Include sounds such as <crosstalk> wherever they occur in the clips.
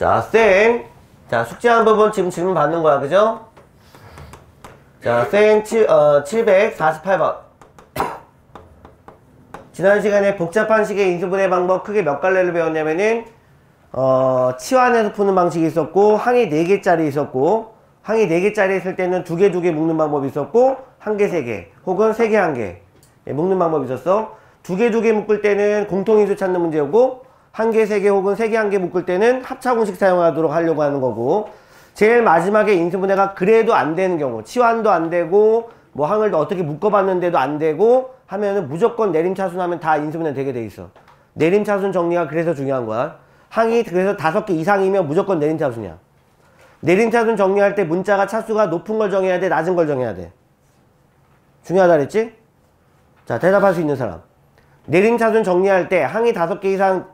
자, 쌤. 자, 숙제한 부분 지금 질문 받는 거야. 그죠? 자, 쌤 7, 어, 748번. <coughs> 지난 시간에 복잡한 식의 인수분해 방법 크게 몇 갈래를 배웠냐면은, 어, 치환해서 푸는 방식이 있었고, 항이 4개짜리 있었고, 항이 4개짜리 있을 때는 2개, 2개 묶는 방법이 있었고, 1개, 3개, 혹은 3개, 1개. 예, 묶는 방법이 있었어. 2개, 2개 묶을 때는 공통인수 찾는 문제였고, 1개, 3개 혹은 3개, 1개 묶을 때는 합차 공식 사용하도록 하려고 하는 거고, 제일 마지막에 인수분해가 그래도 안 되는 경우, 치환도 안 되고, 뭐 항을 어떻게 묶어봤는데도 안 되고, 하면은 무조건 내림차순 하면 다 인수분해 되게 돼 있어. 내림차순 정리가 그래서 중요한 거야. 항이 그래서 다섯 개 이상이면 무조건 내림차순이야. 내림차순 정리할 때 문자가 차수가 높은 걸 정해야 돼, 낮은 걸 정해야 돼. 중요하다 그랬지? 자, 대답할 수 있는 사람. 내림차순 정리할 때 항이 다섯 개 이상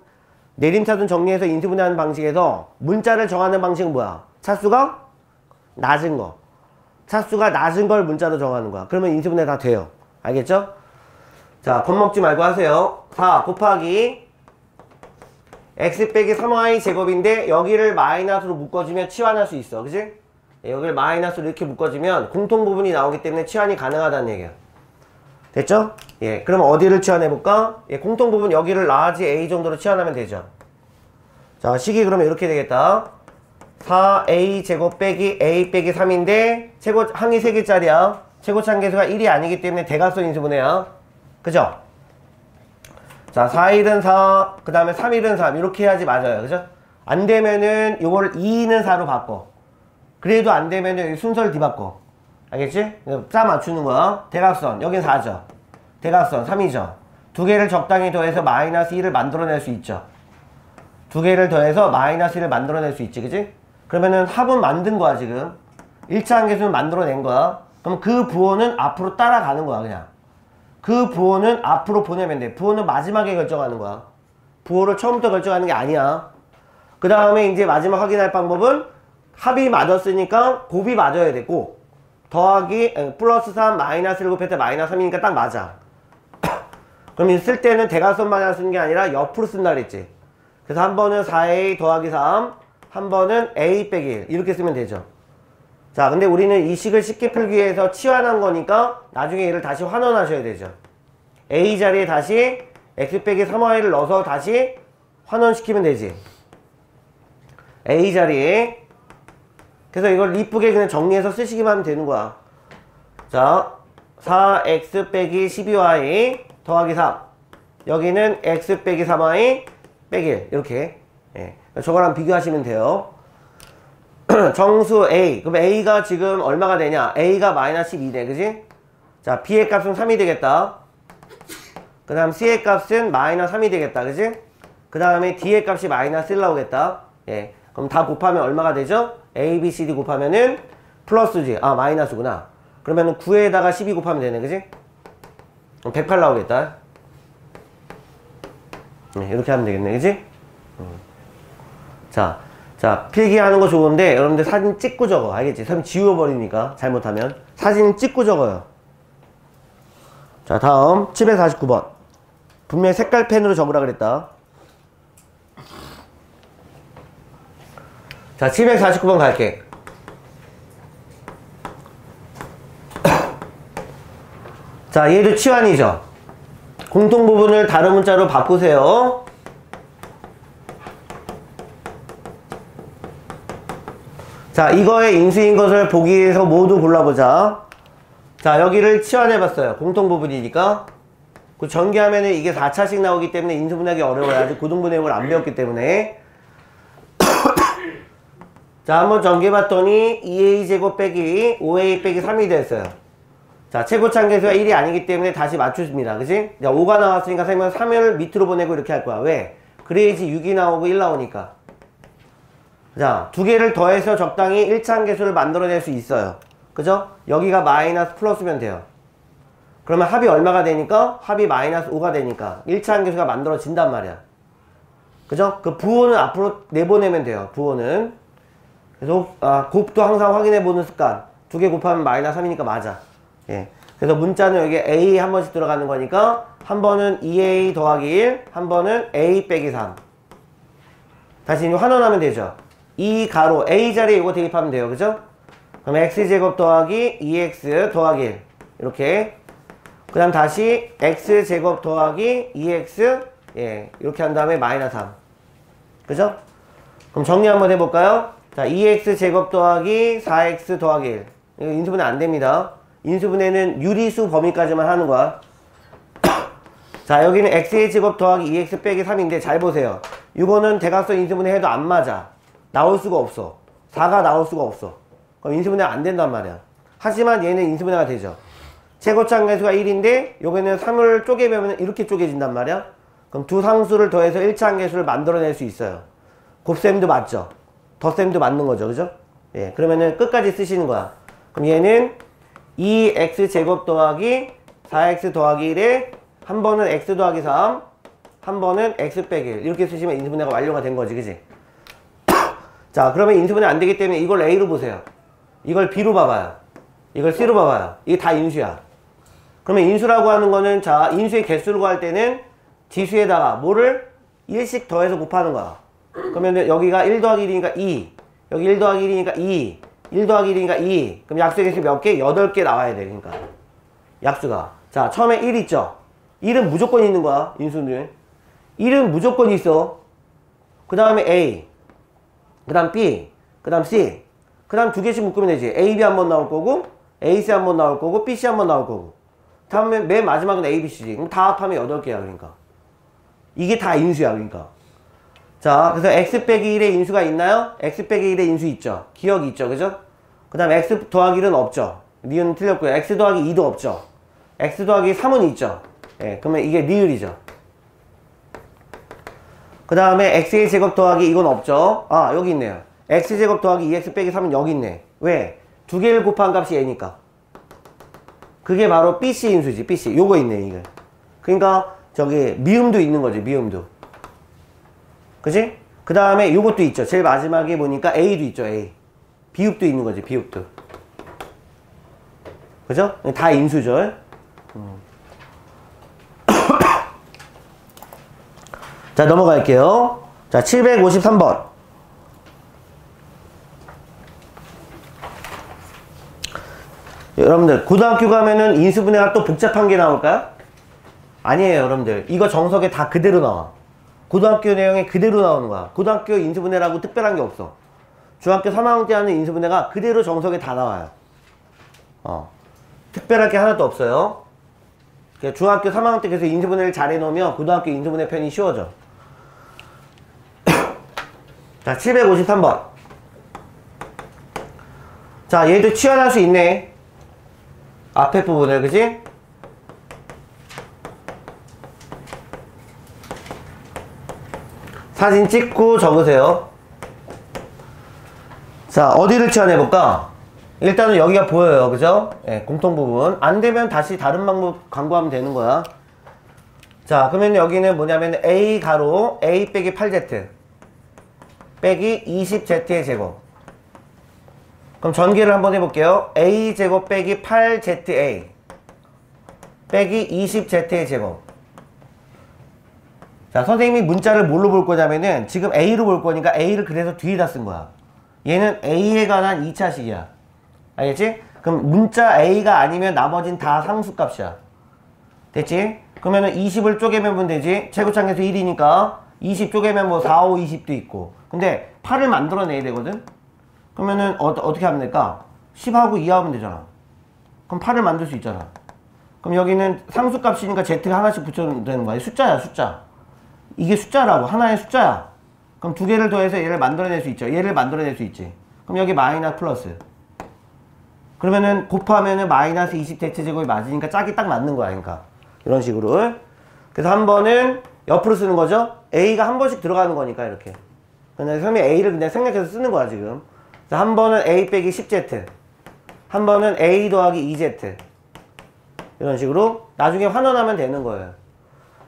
내림차순 정리해서 인수분해하는 방식에서 문자를 정하는 방식은 뭐야? 차수가 낮은 거. 차수가 낮은 걸 문자로 정하는 거야. 그러면 인수분해 다 돼요. 알겠죠? 자, 겁먹지 말고 하세요. 4 곱하기 x 빼기 3y 제곱인데 여기를 마이너스로 묶어주면 치환할 수 있어. 그지? 예, 여기를 마이너스로 이렇게 묶어주면 공통 부분이 나오기 때문에 치환이 가능하다는 얘기야. 됐죠? 예, 그럼 어디를 치환해볼까? 예, 공통 부분 여기를 large a 정도로 치환하면 되죠. 자, 식이 그러면 이렇게 되겠다. 4a 제곱 빼기 a 빼기 3인데 최고 항이 3개짜리야. 최고차 계수가 1이 아니기 때문에 대각선 인수분해야. 그죠? 자, 4일은 4, 그 다음에 3일은 3 이렇게 해야지 맞아요. 그죠? 안 되면은 요걸 2는 4로 바꿔. 그래도 안 되면은 순서를 뒤바꿔. 알겠지? 싸 맞추는 거야. 대각선. 여긴 4죠. 대각선 3이죠. 두 개를 적당히 더해서 마이너스 1을 만들어낼 수 있죠. 두 개를 더해서 마이너스 1을 만들어낼 수 있지. 그지? 그러면은 합은 만든 거야, 지금. 1차 한계수는 만들어낸 거야. 그럼 그 부호는 앞으로 따라가는 거야, 그냥. 그 부호는 앞으로 보내면 돼. 부호는 마지막에 결정하는 거야. 부호를 처음부터 결정하는 게 아니야. 그 다음에 이제 마지막 확인할 방법은 합이 맞았으니까 곱이 맞아야 되고 더하기 플러스 3 마이너스 1 곱했을 때 마이너스 3이니까 딱 맞아. <coughs> 그럼 쓸 때는 대각선만 쓰는 게 아니라 옆으로 쓴다 그랬지. 그래서 한 번은 4a 더하기 3, 한 번은 a 빼기 1 이렇게 쓰면 되죠. 자, 근데 우리는 이 식을 쉽게 풀기 위해서 치환한 거니까 나중에 얘를 다시 환원하셔야 되죠. a 자리에 다시 x 빼기 3y를 넣어서 다시 환원시키면 되지. a 자리에 그래서 이걸 이쁘게 그냥 정리해서 쓰시기만 하면 되는 거야. 자, 4x 빼기 12y 더하기 3 여기는 x 빼기 3y 빼기 1 이렇게 예. 저거랑 비교하시면 돼요. <clears throat> 정수 A. 그럼 A가 지금 얼마가 되냐? A가 마이너스 12네. 그지? 자, B의 값은 3이 되겠다. 그 다음 C의 값은 마이너스 3이 되겠다. 그지? 그 다음에 D의 값이 마이너스 1 나오겠다. 예. 그럼 다 곱하면 얼마가 되죠? A, B, C, D 곱하면은 플러스지. 아, 마이너스구나. 그러면은 9에다가 12 곱하면 되네. 그지? 108 나오겠다. 네, 이렇게 하면 되겠네. 그지? 음. 자. 자 필기하는 거 좋은데 여러분들 사진 찍고 적어 알겠지? 사진 지워버리니까 잘못하면 사진 찍고 적어요 자 다음 749번 분명히 색깔 펜으로 적으라 그랬다 자 749번 갈게 <coughs> 자 얘도 치환이죠 공통 부분을 다른 문자로 바꾸세요 자, 이거의 인수인 것을 보기 위해서 모두 골라보자. 자, 여기를 치환해봤어요. 공통 부분이니까. 그 전개하면은 이게 4차씩 나오기 때문에 인수분해하기 어려워요. 아직 고등분해형을 안 배웠기 때문에. <coughs> 자, 한번 전개해봤더니 2a제곱 빼기 5a 빼기 3이 됐어요. 자, 최고차계수가 1이 아니기 때문에 다시 맞추십니다. 그지? 자, 5가 나왔으니까 3면 3을 밑으로 보내고 이렇게 할 거야. 왜? 그래야지 6이 나오고 1 나오니까. 자, 두 개를 더해서 적당히 1차항 계수를 만들어낼 수 있어요. 그죠? 여기가 마이너스 플러스면 돼요. 그러면 합이 얼마가 되니까? 합이 마이너스 5가 되니까 1차항 계수가 만들어진단 말이야. 그죠? 그 부호는 앞으로 내보내면 돼요. 부호는. 그래서 아, 곱도 항상 확인해 보는 습관. 두 개 곱하면 마이너스 3이니까 맞아. 예. 그래서 문자는 여기 A 한 번씩 들어가는 거니까 한 번은 2A 더하기 1, 한 번은 A 빼기 3. 다시 환원하면 되죠. 이 가로 a 자리에 이거 대입하면 돼요. 그죠? 그럼 x제곱 더하기 2x 더하기 1 이렇게 그 다음 다시 x제곱 더하기 2x 예 이렇게 한 다음에 마이너스 3 그죠? 그럼 정리 한번 해볼까요? 자 2x제곱 더하기 4x 더하기 1 이거 인수분해 안 됩니다. 인수분해는 유리수 범위까지만 하는 거야. <coughs> 자 여기는 x의 제곱 더하기 2x 빼기 3인데 잘 보세요. 이거는 대각선 인수분해 해도 안 맞아. 나올 수가 없어. 4가 나올 수가 없어. 그럼 인수분해 안 된단 말이야. 하지만 얘는 인수분해가 되죠. 최고차 계수가 1인데 여기는 3을 쪼개면 이렇게 쪼개진단 말이야. 그럼 두 상수를 더해서 1차 계수를 만들어낼 수 있어요. 곱셈도 맞죠. 덧셈도 맞는 거죠. 그죠? 예. 그러면은 끝까지 쓰시는 거야. 그럼 얘는 2x 제곱 더하기 4x 더하기 1에 한 번은 x 더하기 3, 한 번은 x 빼기 1 이렇게 쓰시면 인수분해가 완료가 된 거지. 그지? <coughs> 자 그러면 인수분해 안 되기 때문에 이걸 A로 보세요. 이걸 B로 봐봐요. 이걸 C로 봐봐요. 이게 다 인수야. 그러면 인수라고 하는 거는 자 인수의 개수를 구할 때는 지수에다가 뭐를 1씩 더해서 곱하는 거야. 그러면 여기가 1 더하기 1이니까 2 여기 1 더하기 1이니까 2 1 더하기 1이니까 2 그럼 약수의 몇 개? 8개 나와야 돼 그러니까. 약수가. 자 처음에 1 있죠? 1은 무조건 있는 거야 인수는 1은 무조건 있어. 그 다음에 A. 그 다음 B. 그 다음 C. 그 다음 두 개씩 묶으면 되지. A, B 한 번 나올 거고 A, C 한 번 나올 거고 B, C 한 번 나올 거고. 다음에 맨 마지막은 A, B, C지. 그럼 다 합하면 8개야 그러니까. 이게 다 인수야 그러니까 자 그래서 x 빼기 1의 인수가 있나요? x 빼기 1의 인수 있죠. 기억이 있죠. 그죠? 그 다음에 x 더하기 1은 없죠. 니은 틀렸고요. x 더하기 2도 없죠. x 더하기 3은 있죠. 예, 그러면 이게 리을이죠. 그 다음에 x의 제곱 더하기 이건 없죠. 아 여기 있네요. x제곱 더하기 2x 빼기 3은 여기 있네. 왜? 두 개를 곱한 값이 얘니까. 그게 바로 bc 인수지 bc 요거 있네 이게. 그러니까 저기 미음도 있는 거지 미음도 그지? 그 다음에 요것도 있죠 제일 마지막에 보니까 a도 있죠 a 비읍도 있는 거지 비읍도 그죠? 다 인수죠 음. <coughs> 자 넘어갈게요 자 753번 여러분들 고등학교 가면은 인수분해가 또 복잡한 게 나올까요? 아니에요 여러분들 이거 정석에 다 그대로 나와 고등학교 내용에 그대로 나오는 거야. 고등학교 인수분해라고 특별한 게 없어. 중학교 3학년 때 하는 인수분해가 그대로 정석에 다 나와요. 어. 특별할 게 하나도 없어요. 그러니까 중학교 3학년 때 계속 인수분해를 잘 해놓으면 고등학교 인수분해 편이 쉬워져. <coughs> 자 753번. 자 얘도 치환할 수 있네. 앞에 부분을 그지? 사진 찍고 적으세요. 자 어디를 치환해볼까? 일단은 여기가 보여요. 그죠? 예, 공통 부분. 안 되면 다시 다른 방법 광고하면 되는 거야. 자 그러면 여기는 뭐냐면 A 가로 A 빼기 8Z 빼기 20Z의 제곱. 그럼 전개를 한번 해볼게요. A 제곱 빼기 8ZA 빼기 20Z의 제곱 자 선생님이 문자를 뭘로 볼 거냐면은 지금 A로 볼 거니까 A를 그래서 뒤에다 쓴 거야. 얘는 A에 관한 2차식이야. 알겠지? 그럼 문자 A가 아니면 나머진 다 상수값이야. 됐지? 그러면은 20을 쪼개면 되지? 최고창에서 1이니까 20 쪼개면 뭐 4, 5, 20도 있고. 근데 8을 만들어내야 되거든? 그러면은 어, 떻게 하면 될까? 10하고 2 하면 되잖아. 그럼 8을 만들 수 있잖아. 그럼 여기는 상수값이니까 Z가 하나씩 붙여도 되는 거야. 숫자야 숫자 이게 숫자라고 하나의 숫자야. 그럼 두 개를 더해서 얘를 만들어낼 수 있죠. 얘를 만들어낼 수 있지. 그럼 여기 마이너스 플러스. 그러면은 곱하면은 마이너스 20 대체제곱이 맞으니까 짝이 딱 맞는 거야 그러니까. 이런 식으로. 그래서 한 번은 옆으로 쓰는 거죠? A가 한 번씩 들어가는 거니까 이렇게. 그냥 선생님이 A를 그냥 생략해서 쓰는 거야 지금. 한 번은 A 빼기 10Z 한 번은 A 더하기 2Z 이런 식으로 나중에 환원하면 되는 거예요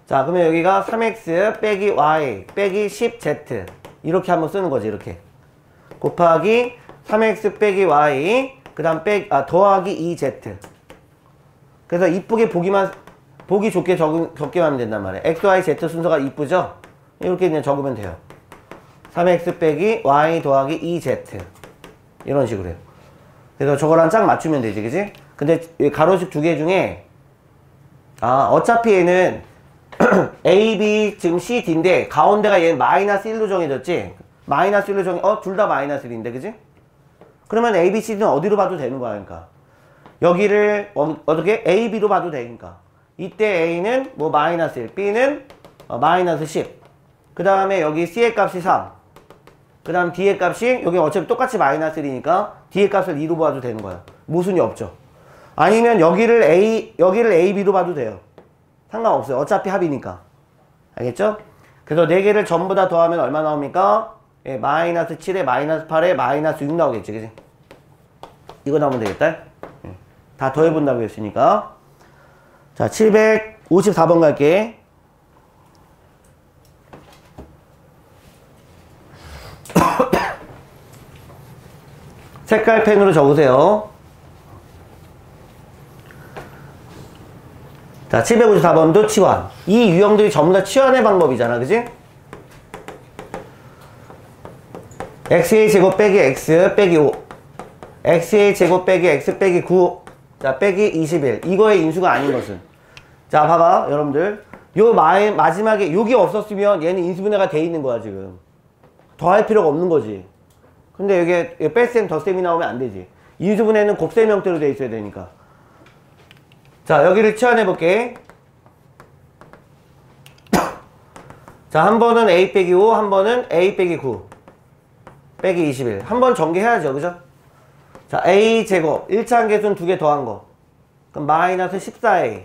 자 그러면 여기가 3x 빼기 y 빼기 10z 이렇게 한번 쓰는 거지 이렇게 곱하기 3x 빼기 y 그 다음 빼 아, 더하기 2z 그래서 이쁘게 보기만 보기 좋게 적, 적게 하면 된단 말이에요 x, y, z 순서가 이쁘죠? 이렇게 그냥 적으면 돼요 3x 빼기 y 더하기 2z 이런 식으로 해요. 그래서 저거랑 짝 맞추면 되지, 그지? 근데 이 가로식 두 개 중에 아 어차피 얘는 <clears throat> A, B 지금 C, D인데 가운데가 얘는 마이너스 1로 정해졌지? 마이너스 1로 정해 어? 둘 다 마이너스 1인데 그지? 그러면 A, B, C, D는 어디로 봐도 되는 거야 그러니까. 여기를 어, 떻게? A, B로 봐도 되니까. 이때 A는 뭐 마이너스 1 B는 어, 마이너스 10 그 다음에 여기 C의 값이 3 그 다음 D의 값이 여기 어차피 똑같이 마이너스 1이니까 D의 값을 2로 봐도 되는 거야. 모순이 없죠. 아니면 여기를 A 여기를 A, B로 봐도 돼요 상관없어요 어차피 합이니까 알겠죠? 그래서 4개를 전부 다 더하면 얼마 나옵니까? 예, 마이너스 7에 마이너스 8에 마이너스 6 나오겠지 그지? 이거 나오면 되겠다 예, 다 더해본다고 했으니까 자 754번 갈게 <coughs> 색깔 펜으로 적으세요 자 754번도 치환. 이 유형들이 전부 다 치환의 방법이잖아 그지? x의 제곱 빼기 x 빼기 5 x의 제곱 빼기 x 빼기 9자 빼기 21 이거의 인수가 아닌 것은. 자 봐봐 여러분들. 요 마, 마지막에 여기 없었으면 얘는 인수분해가 돼 있는 거야 지금. 더할 필요가 없는 거지. 근데 여기에 뺄셈 덧셈이 나오면 안 되지. 인수분해는 곱셈 형태로 돼 있어야 되니까 자 여기를 치환해 볼게 자 한 번은 a 빼기 5 한 번은 a 빼기 9 빼기 21. 한 번 전개해야죠. 그죠? 자, a 제곱. 1차 한계수는 두 개 더한 거. 그럼 마이너스 14a.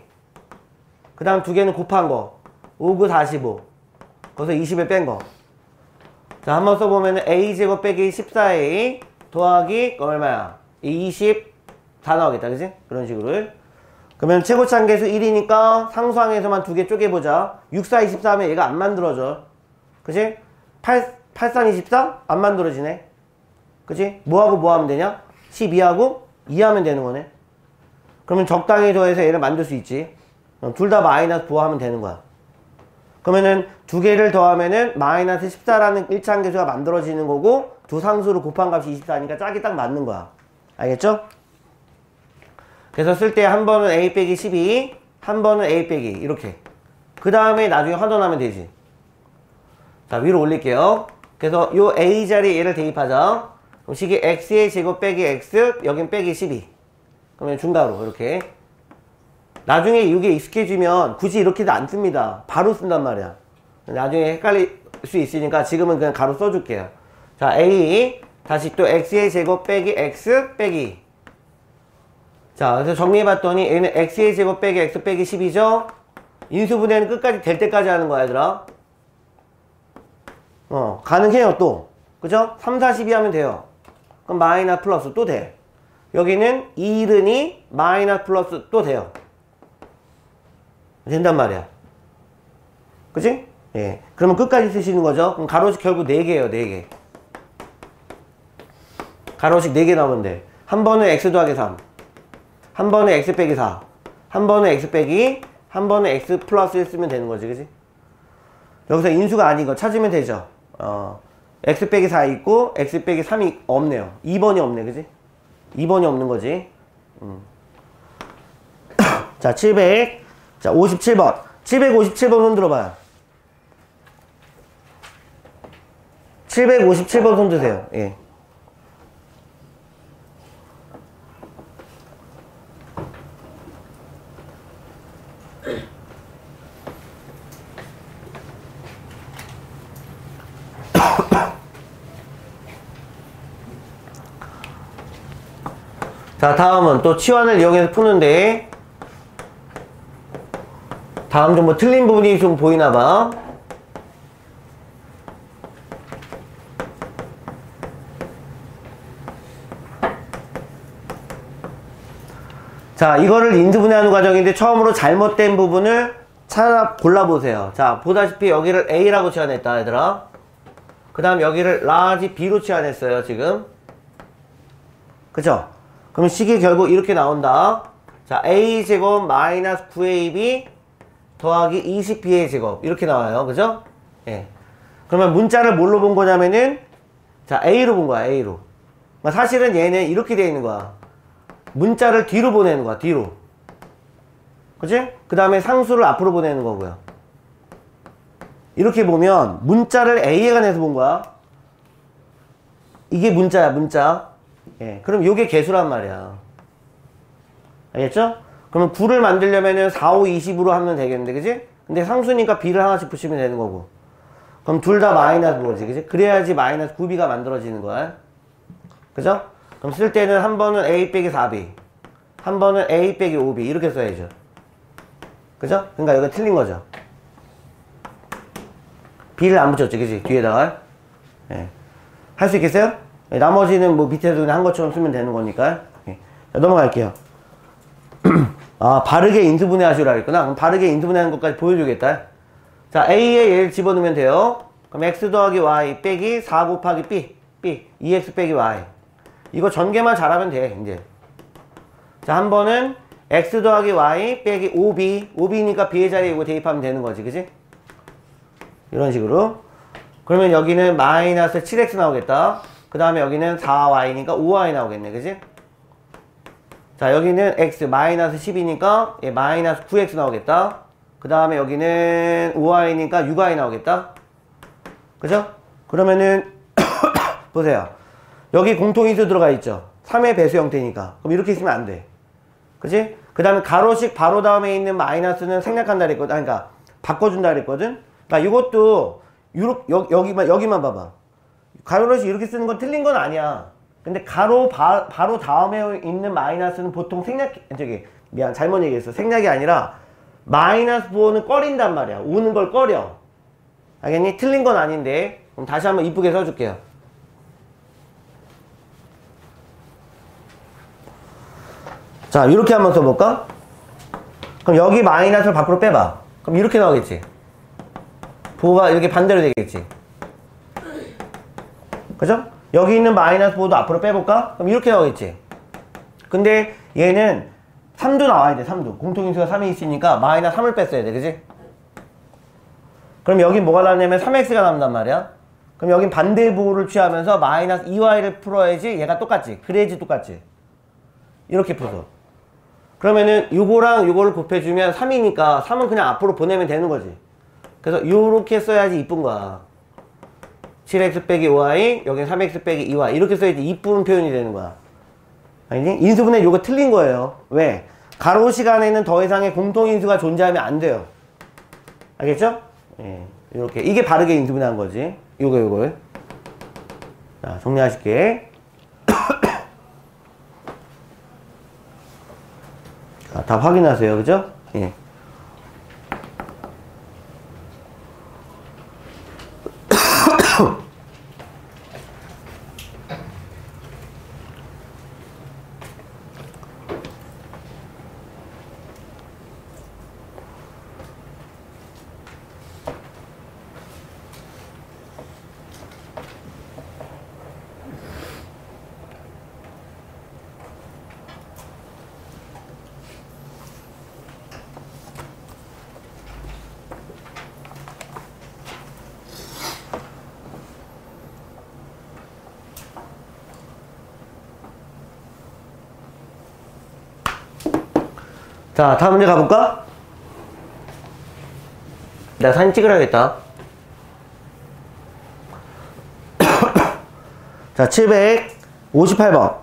그 다음 두 개는 곱한 거. 5, 9, 45. 거기서 20을 뺀 거. 자, 한 번 써보면 a 제곱 빼기 14a 더하기 얼마야? 20다 나오겠다. 그지? 그런 식으로. 그러면 최고차 한계수 1이니까 상수항에서만 두 개 쪼개보자. 6, 4, 24 하면 얘가 안 만들어져. 그지? 8, 8324? 안 만들어지네. 그치? 뭐하고 뭐 하면 되냐? 12하고 2 하면 되는 거네. 그러면 적당히 더해서 얘를 만들 수 있지. 어, 둘다 마이너스 부하면 되는 거야. 그러면은 두 개를 더하면은 마이너스 14라는 1차 함계수가 만들어지는 거고 두 상수로 곱한 값이 24니까 짝이 딱 맞는 거야. 알겠죠? 그래서 쓸 때 한 번은 a 빼기 12, 한 번은 a 빼기 이렇게. 그 다음에 나중에 환원하면 되지. 자 위로 올릴게요. 그래서 요 a 자리에 얘를 대입하자. 그럼 식이 x의 제곱 빼기 x, 여긴 빼기 12. 그러면 중괄호 이렇게. 나중에 이게 익숙해지면 굳이 이렇게도 안 씁니다. 바로 쓴단 말이야. 나중에 헷갈릴 수 있으니까 지금은 그냥 가로 써줄게요. 자, a 다시 또 x의 제곱 빼기 x 빼기 자, 그래서 정리해봤더니 얘는 x의 제곱 빼기 x 빼기 10이죠? 인수분해는 끝까지 될 때까지 하는 거야, 얘들아. 어, 가능해요, 또. 그죠? 3, 40이 하면 돼요. 그럼 마이너스 플러스 또 돼. 여기는 2른이 마이너스 플러스 또 돼요. 된단 말이야. 그지? 예. 그러면 끝까지 쓰시는 거죠? 그럼 가로식 결국 4개예요, 4개. 가로식 4개 나오면 돼. 한 번은 x 더하기 3. 한 번은 x 빼기 4. 한 번은 x 빼기, 한 번은 x 플러스 1 쓰면 되는 거지, 그지? 여기서 인수가 아닌 거 찾으면 되죠. 어, x 빼기 4 있고 x 빼기 3이 없네요. 2번이 없네, 그지? 2번이 없는 거지. 음. <coughs> 자, 700. 자, 57번. 757번 손 들어봐요. 757번 손 드세요. 예. 자 다음은 또 치환을 이용해서 푸는데 다음 좀 뭐 틀린 부분이 좀 보이나봐. 자 이거를 인수분해하는 과정인데 처음으로 잘못된 부분을 찾아 골라보세요. 자 보다시피 여기를 A라고 치환했다 얘들아. 그 다음 여기를 라지 B로 치환했어요 지금. 그죠 그럼 식이 결국 이렇게 나온다. 자, a제곱 마이너스 9ab 더하기 20b의 제곱 이렇게 나와요. 그죠? 예. 그러면 문자를 뭘로 본 거냐면은 자 A로 본 거야 A로 그러니까 사실은 얘는 이렇게 되어 있는 거야 문자를 뒤로 보내는 거야 뒤로 그치? 그 다음에 상수를 앞으로 보내는 거고요 이렇게 보면 문자를 A에 관해서 본 거야 이게 문자야 문자 예, 그럼 이게 개수란 말이야 알겠죠? 그러면 9를 만들려면은 4, 5, 20으로 하면 되겠는데 그지? 근데 상수니까 B를 하나씩 붙이면 되는 거고 그럼 둘 다 마이너스 뭐지 그지? 그래야지 마이너스 9B가 만들어지는 거야 그죠? 그럼 쓸 때는 한 번은 A 빼기 4B 한 번은 A 빼기 5B 이렇게 써야죠 그죠? 그러니까 여기가 틀린 거죠 B를 안 붙였죠 그지? 뒤에다가 예. 할 수 있겠어요? 예, 나머지는 뭐 밑에서 그냥 한 것처럼 쓰면 되는 거니까. 예. 자, 넘어갈게요. <clears throat> 아 바르게 인수분해 하시라 했구나. 그럼 바르게 인수분해하는 것까지 보여주겠다. 자 A에 얘를 집어넣으면 돼요. 그럼 X 더하기 Y 빼기 4 곱하기 B B 2X 빼기 Y. 이거 전개만 잘하면 돼 이제. 자 한 번은 X 더하기 Y 빼기 5B 5B니까 B의 자리에 이거 대입하면 되는 거지 그지? 이런 식으로. 그러면 여기는 마이너스 7X 나오겠다 그 다음에 여기는 4Y니까 5Y 나오겠네. 그지? 자 여기는 x 마이너스 10이니까 예, 마이너스 9x 나오겠다. 그 다음에 여기는 5y니까 6y 나오겠다. 그죠? 그러면은 <coughs> 보세요. 여기 공통인수 들어가 있죠? 3의 배수 형태니까. 그럼 이렇게 있으면 안돼. 그지? 그 다음에 가로식 바로 다음에 있는 마이너스는 생략한다 그랬거든. 아니, 그러니까 바꿔준다 그랬거든. 그러니까 이것도 유로, 여, 여기만 여기만 봐봐 가로식 이렇게 쓰는 건 틀린 건 아니야. 근데 가로 바, 바로 다음에 있는 마이너스는 보통 생략 저기 미안 잘못 얘기했어. 생략이 아니라 마이너스 4는 꺼린단 말이야. 오는 걸 꺼려. 알겠니? 틀린 건 아닌데. 그럼 다시 한번 이쁘게 써줄게요. 자 이렇게 한번 써볼까? 그럼 여기 마이너스를 밖으로 빼봐. 그럼 이렇게 나오겠지? 보가 이렇게 반대로 되겠지 그죠? 여기 있는 마이너스 4도 앞으로 빼볼까? 그럼 이렇게 나오겠지. 근데 얘는 3도 나와야 돼 3도. 공통인수가 3이 있으니까 마이너스 3을 뺐어야 돼 그지? 그럼 여기 뭐가 나냐면 3x가 남단 말이야. 그럼 여긴 반대 부호를 취하면서 마이너스 2y를 풀어야지 얘가 똑같지. 그래야지 똑같지. 이렇게 풀어 그러면은 요거랑 요거를 곱해주면 3이니까 3은 그냥 앞으로 보내면 되는 거지. 그래서 요렇게 써야지 이쁜 거야 7x 빼기 5y 여긴 3x 빼기 2y 이렇게 써야지 이쁜 표현이 되는 거야 아니지? 인수분해 요거 틀린 거예요 왜? 가로 시간에는 더 이상의 공통인수가 존재하면 안 돼요 알겠죠? 예, 이렇게 이게 바르게 인수분해한 거지 요거 요거 자 정리하실게 <coughs> 자, 다 확인하세요 그죠? 예. huh. 자, 다음 문제 가볼까? 내가 사진 찍으라겠다. <coughs> 자, 758번.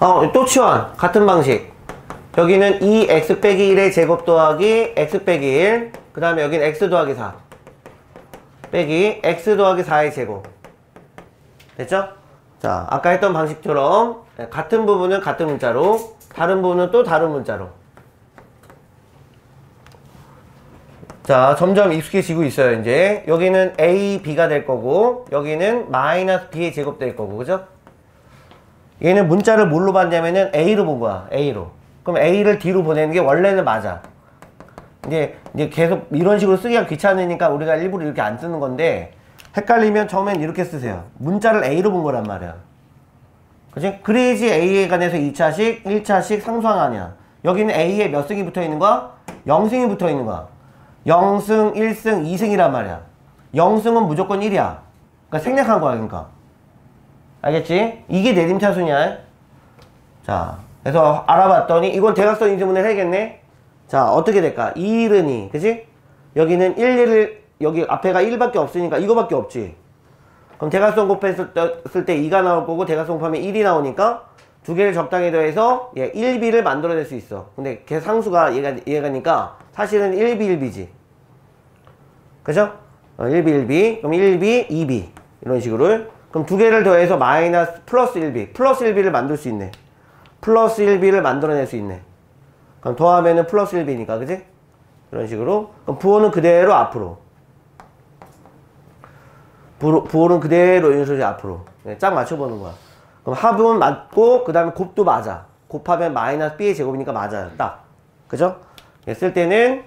어, 또 치환. 같은 방식. 여기는 2x 빼기 1의 제곱 더하기 x 빼기 1. 그 다음에 여기는 x 더하기 4. 빼기 x 더하기 4의 제곱. 됐죠? 자, 아까 했던 방식처럼 같은 부분은 같은 문자로, 다른 부분은 또 다른 문자로. 자, 점점 익숙해지고 있어요, 이제. 여기는 a, b가 될 거고, 여기는 마이너스 b의 제곱 될 거고, 그죠? 얘는 문자를 뭘로 봤냐면은 a로 본 거야, a로. 그럼 a를 d로 보내는 게 원래는 맞아. 이제, 이제 계속 이런 식으로 쓰기가 귀찮으니까 우리가 일부러 이렇게 안 쓰는 건데, 헷갈리면 처음엔 이렇게 쓰세요. 문자를 A로 본 거란 말이야. 그지? 그래야지 A에 관해서 2차식, 1차식 상수항 아니야. 여기는 A에 몇 승이 붙어 있는 거야? 0승이 붙어 있는 거야. 0승, 1승, 2승이란 말이야. 0승은 무조건 1이야. 그러니까 생략한 거야, 그러니까. 알겠지? 이게 내림차순이야. 자, 그래서 알아봤더니 이건 대각선 인수분해 해야겠네. 자, 어떻게 될까? 2은 2, 그지? 여기는 1, 1을 여기 앞에가 1밖에 없으니까 이거밖에 없지. 그럼 대각선 곱했을 때 2가 나올 거고 대각선 곱하면 1이 나오니까 두 개를 적당히 더해서 예, 1b를 만들어낼 수 있어. 근데 걔 상수가 얘가 얘가니까 사실은 1b 1b지. 그죠? 어, 1b 1b 그럼 1b 2b 이런 식으로 그럼 두 개를 더해서 마이너스 플러스 1b 플러스 1b를 만들 수 있네. 플러스 1b를 만들어낼 수 있네. 그럼 더하면은 플러스 1b니까 그지? 이런 식으로 그럼 부호는 그대로 앞으로 부호, 부호는 그대로 윤소지 앞으로 네, 짝 맞춰보는 거야. 그럼 합은 맞고 그 다음에 곱도 맞아. 곱하면 마이너스 b의 제곱이니까 맞아요. 딱. 그죠? 네, 쓸 때는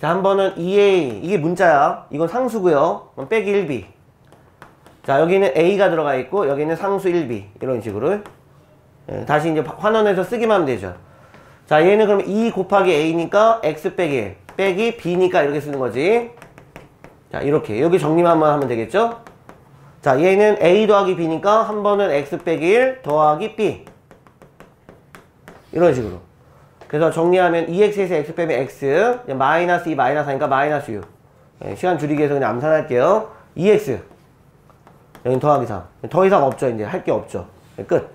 자, 한 번은 2a 이게 문자야. 이건 상수고요. 그럼 빼기 1b. 자 여기는 a가 들어가 있고 여기는 상수 1b 이런 식으로 네, 다시 이제 환원해서 쓰기만 하면 되죠. 자 얘는 그럼 2 곱하기 a니까 x 빼기 1 빼기 b니까 이렇게 쓰는 거지. 자 이렇게. 여기 정리만 하면 되겠죠? 자 얘는 a 더하기 b니까 한 번은 x 빼기 1 더하기 b. 이런 식으로. 그래서 정리하면 2x에서 x 빼면 x 마이너스 2 마이너스 4니까 마이너스 6 네, 시간 줄이기 위해서 그냥 암산할게요. 2x 여기 더하기 3 더 이상 없죠 이제. 할 게 없죠. 네, 끝.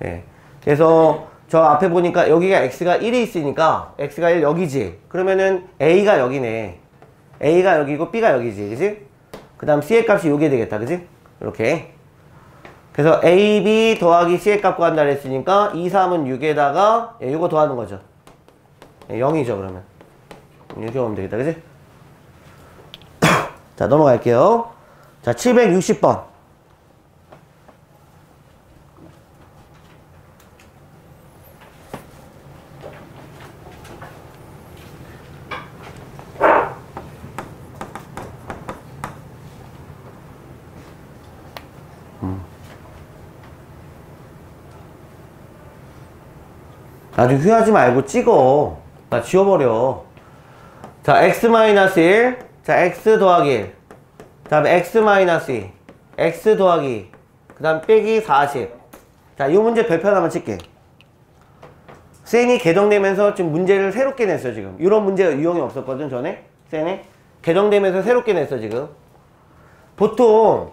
네. 그래서 저 앞에 보니까 여기가 x가 1이 있으니까 x가 1 여기지. 그러면은 a가 여기네 a가 여기고 b가 여기지 그지? 그 다음 c의 값이 요게 되겠다 그지? 이렇게. 그래서 ab 더하기 c의 값 구한다 그랬으니까 2, 3은 6에다가 예, 요거 더하는 거죠. 예, 0이죠 그러면. 이렇게 하면 되겠다 그지? <coughs> 자 넘어갈게요. 자 760번 나중에 후회하지 말고 찍어. 나 지워버려. 자, x-1. 자, x 더하기 1. 그 다음에 x-2. x 더하기. 그 다음 빼기 40. 자, 이 문제 별표 하나만 칠게. 센이 개정되면서 지금 문제를 새롭게 냈어, 지금. 이런 문제가 유형이 없었거든, 전에. 센이. 개정되면서 새롭게 냈어, 지금. 보통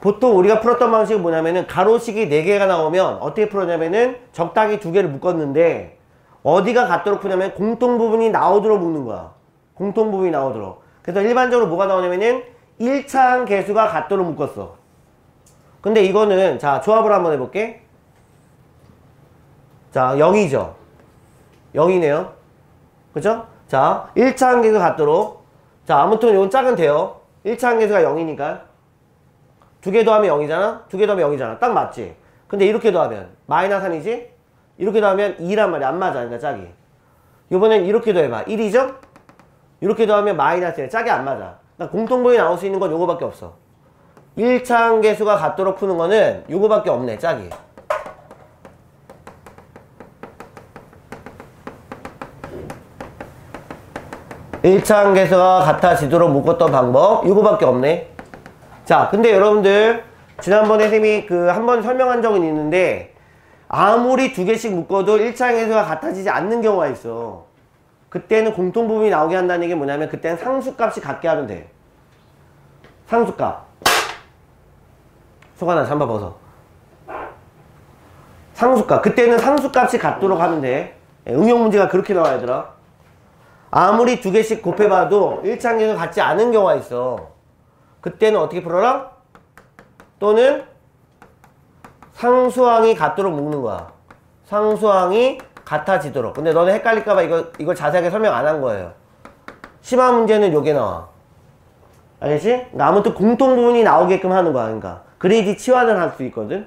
보통 우리가 풀었던 방식은 뭐냐면은 가로식이 4개가 나오면 어떻게 풀었냐면은 적당히 두 개를 묶었는데 어디가 같도록 푸냐면 공통 부분이 나오도록 묶는 거야. 공통 부분이 나오도록. 그래서 일반적으로 뭐가 나오냐면은 1차항 개수가 같도록 묶었어. 근데 이거는 자 조합을 한번 해볼게. 자 0이죠. 0이네요. 그죠? 자 1차항 개수 같도록 자 아무튼 이건 짝은 돼요. 1차항 개수가 0이니까 두 개 더하면 0이잖아? 두 개 더하면 0이잖아. 딱 맞지? 근데 이렇게 더하면 마이너스 3이지? 이렇게 더하면 2란 말이야. 안 맞아. 그러니까 짝이. 이번엔 이렇게 더해봐. 1이죠? 이렇게 더하면 마이너스 1. 짝이 안 맞아. 그러니까 공통분이 나올 수 있는 건 요거밖에 없어. 1차항 개수가 같도록 푸는 거는 요거밖에 없네. 짝이. 일차항 개수가 같아지도록 묶었던 방법 요거밖에 없네 자, 근데 여러분들 지난번에 쌤이 그 한 번 설명한 적은 있는데 아무리 두 개씩 묶어도 1차항에서가 같아지지 않는 경우가 있어. 그때는 공통 부분이 나오게 한다는 게 뭐냐면 그때는 상수값이 같게 하면 돼. 상수값. 소관아 잠바 벗어. 상수값. 그때는 상수값이 같도록 하면 돼. 예, 응용 문제가 그렇게 나와야 되더라. 아무리 두 개씩 곱해봐도 1차항에서 같지 않은 경우가 있어. 그때는 어떻게 풀어라? 또는 상수항이 같도록 묶는 거야. 상수항이 같아지도록. 근데 너네 헷갈릴까봐 이거, 이걸 자세하게 설명 안 한 거예요. 심화 문제는 요게 나와. 알겠지? 그러니까 아무튼 공통 부분이 나오게끔 하는 거야. 그러니까. 그래야지 치환을 할 수 있거든.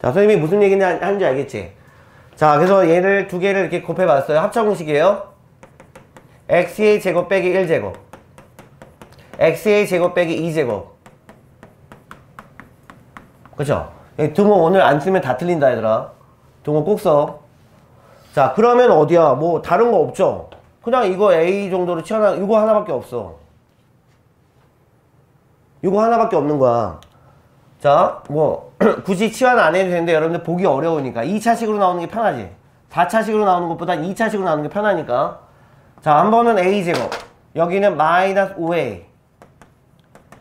자, 선생님이 무슨 얘기 하는지 알겠지? 자, 그래서 얘를 두 개를 이렇게 곱해봤어요. 합차 공식이에요. x의 제곱 빼기 1제곱. Xa 제곱 빼기 2제곱 그쵸? 등호 오늘 안 쓰면 다 틀린다 얘들아 등호 꼭 써. 자, 그러면 어디야? 뭐 다른 거 없죠? 그냥 이거 A 정도로 치워놔. 이거 하나밖에 없어. 이거 하나밖에 없는 거야. 자, 뭐 <clears throat> 굳이 치환 안 해도 되는데 여러분들 보기 어려우니까 2차식으로 나오는 게 편하지. 4차식으로 나오는 것보다 2차식으로 나오는 게 편하니까. 자, 한 번은 A제곱. 여기는 마이너스 5A.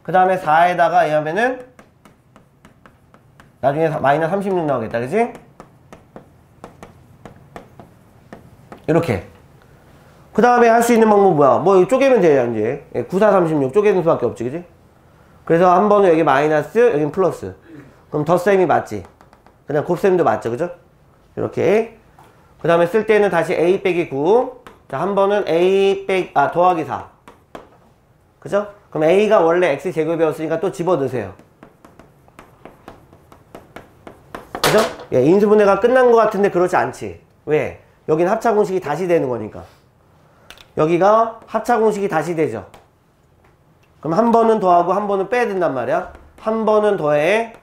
그 다음에 4에다가 얘 하면은 나중에 마이너스 36 나오겠다. 그지? 이렇게. 그 다음에 할 수 있는 방법 뭐야? 뭐 쪼개면 돼요, 이제. 94, 36 쪼개는 수밖에 없지, 그지? 그래서 한 번은 여기 마이너스, 여기 플러스. 그럼 덧셈이 맞지? 그냥 곱셈도 맞죠, 그죠? 이렇게. 그 다음에 쓸 때는 다시 a 빼기 9. 자, 한 번은 a 빼기, 아, 더하기 4. 그죠? 그럼 a가 원래 x 제곱이었으니까 또 집어 넣으세요. 그죠? 예, 인수분해가 끝난 것 같은데 그렇지 않지. 왜? 여긴 합차 공식이 다시 되는 거니까. 여기가 합차 공식이 다시 되죠. 그럼 한 번은 더하고 한 번은 빼야 된단 말이야. 한 번은 더해.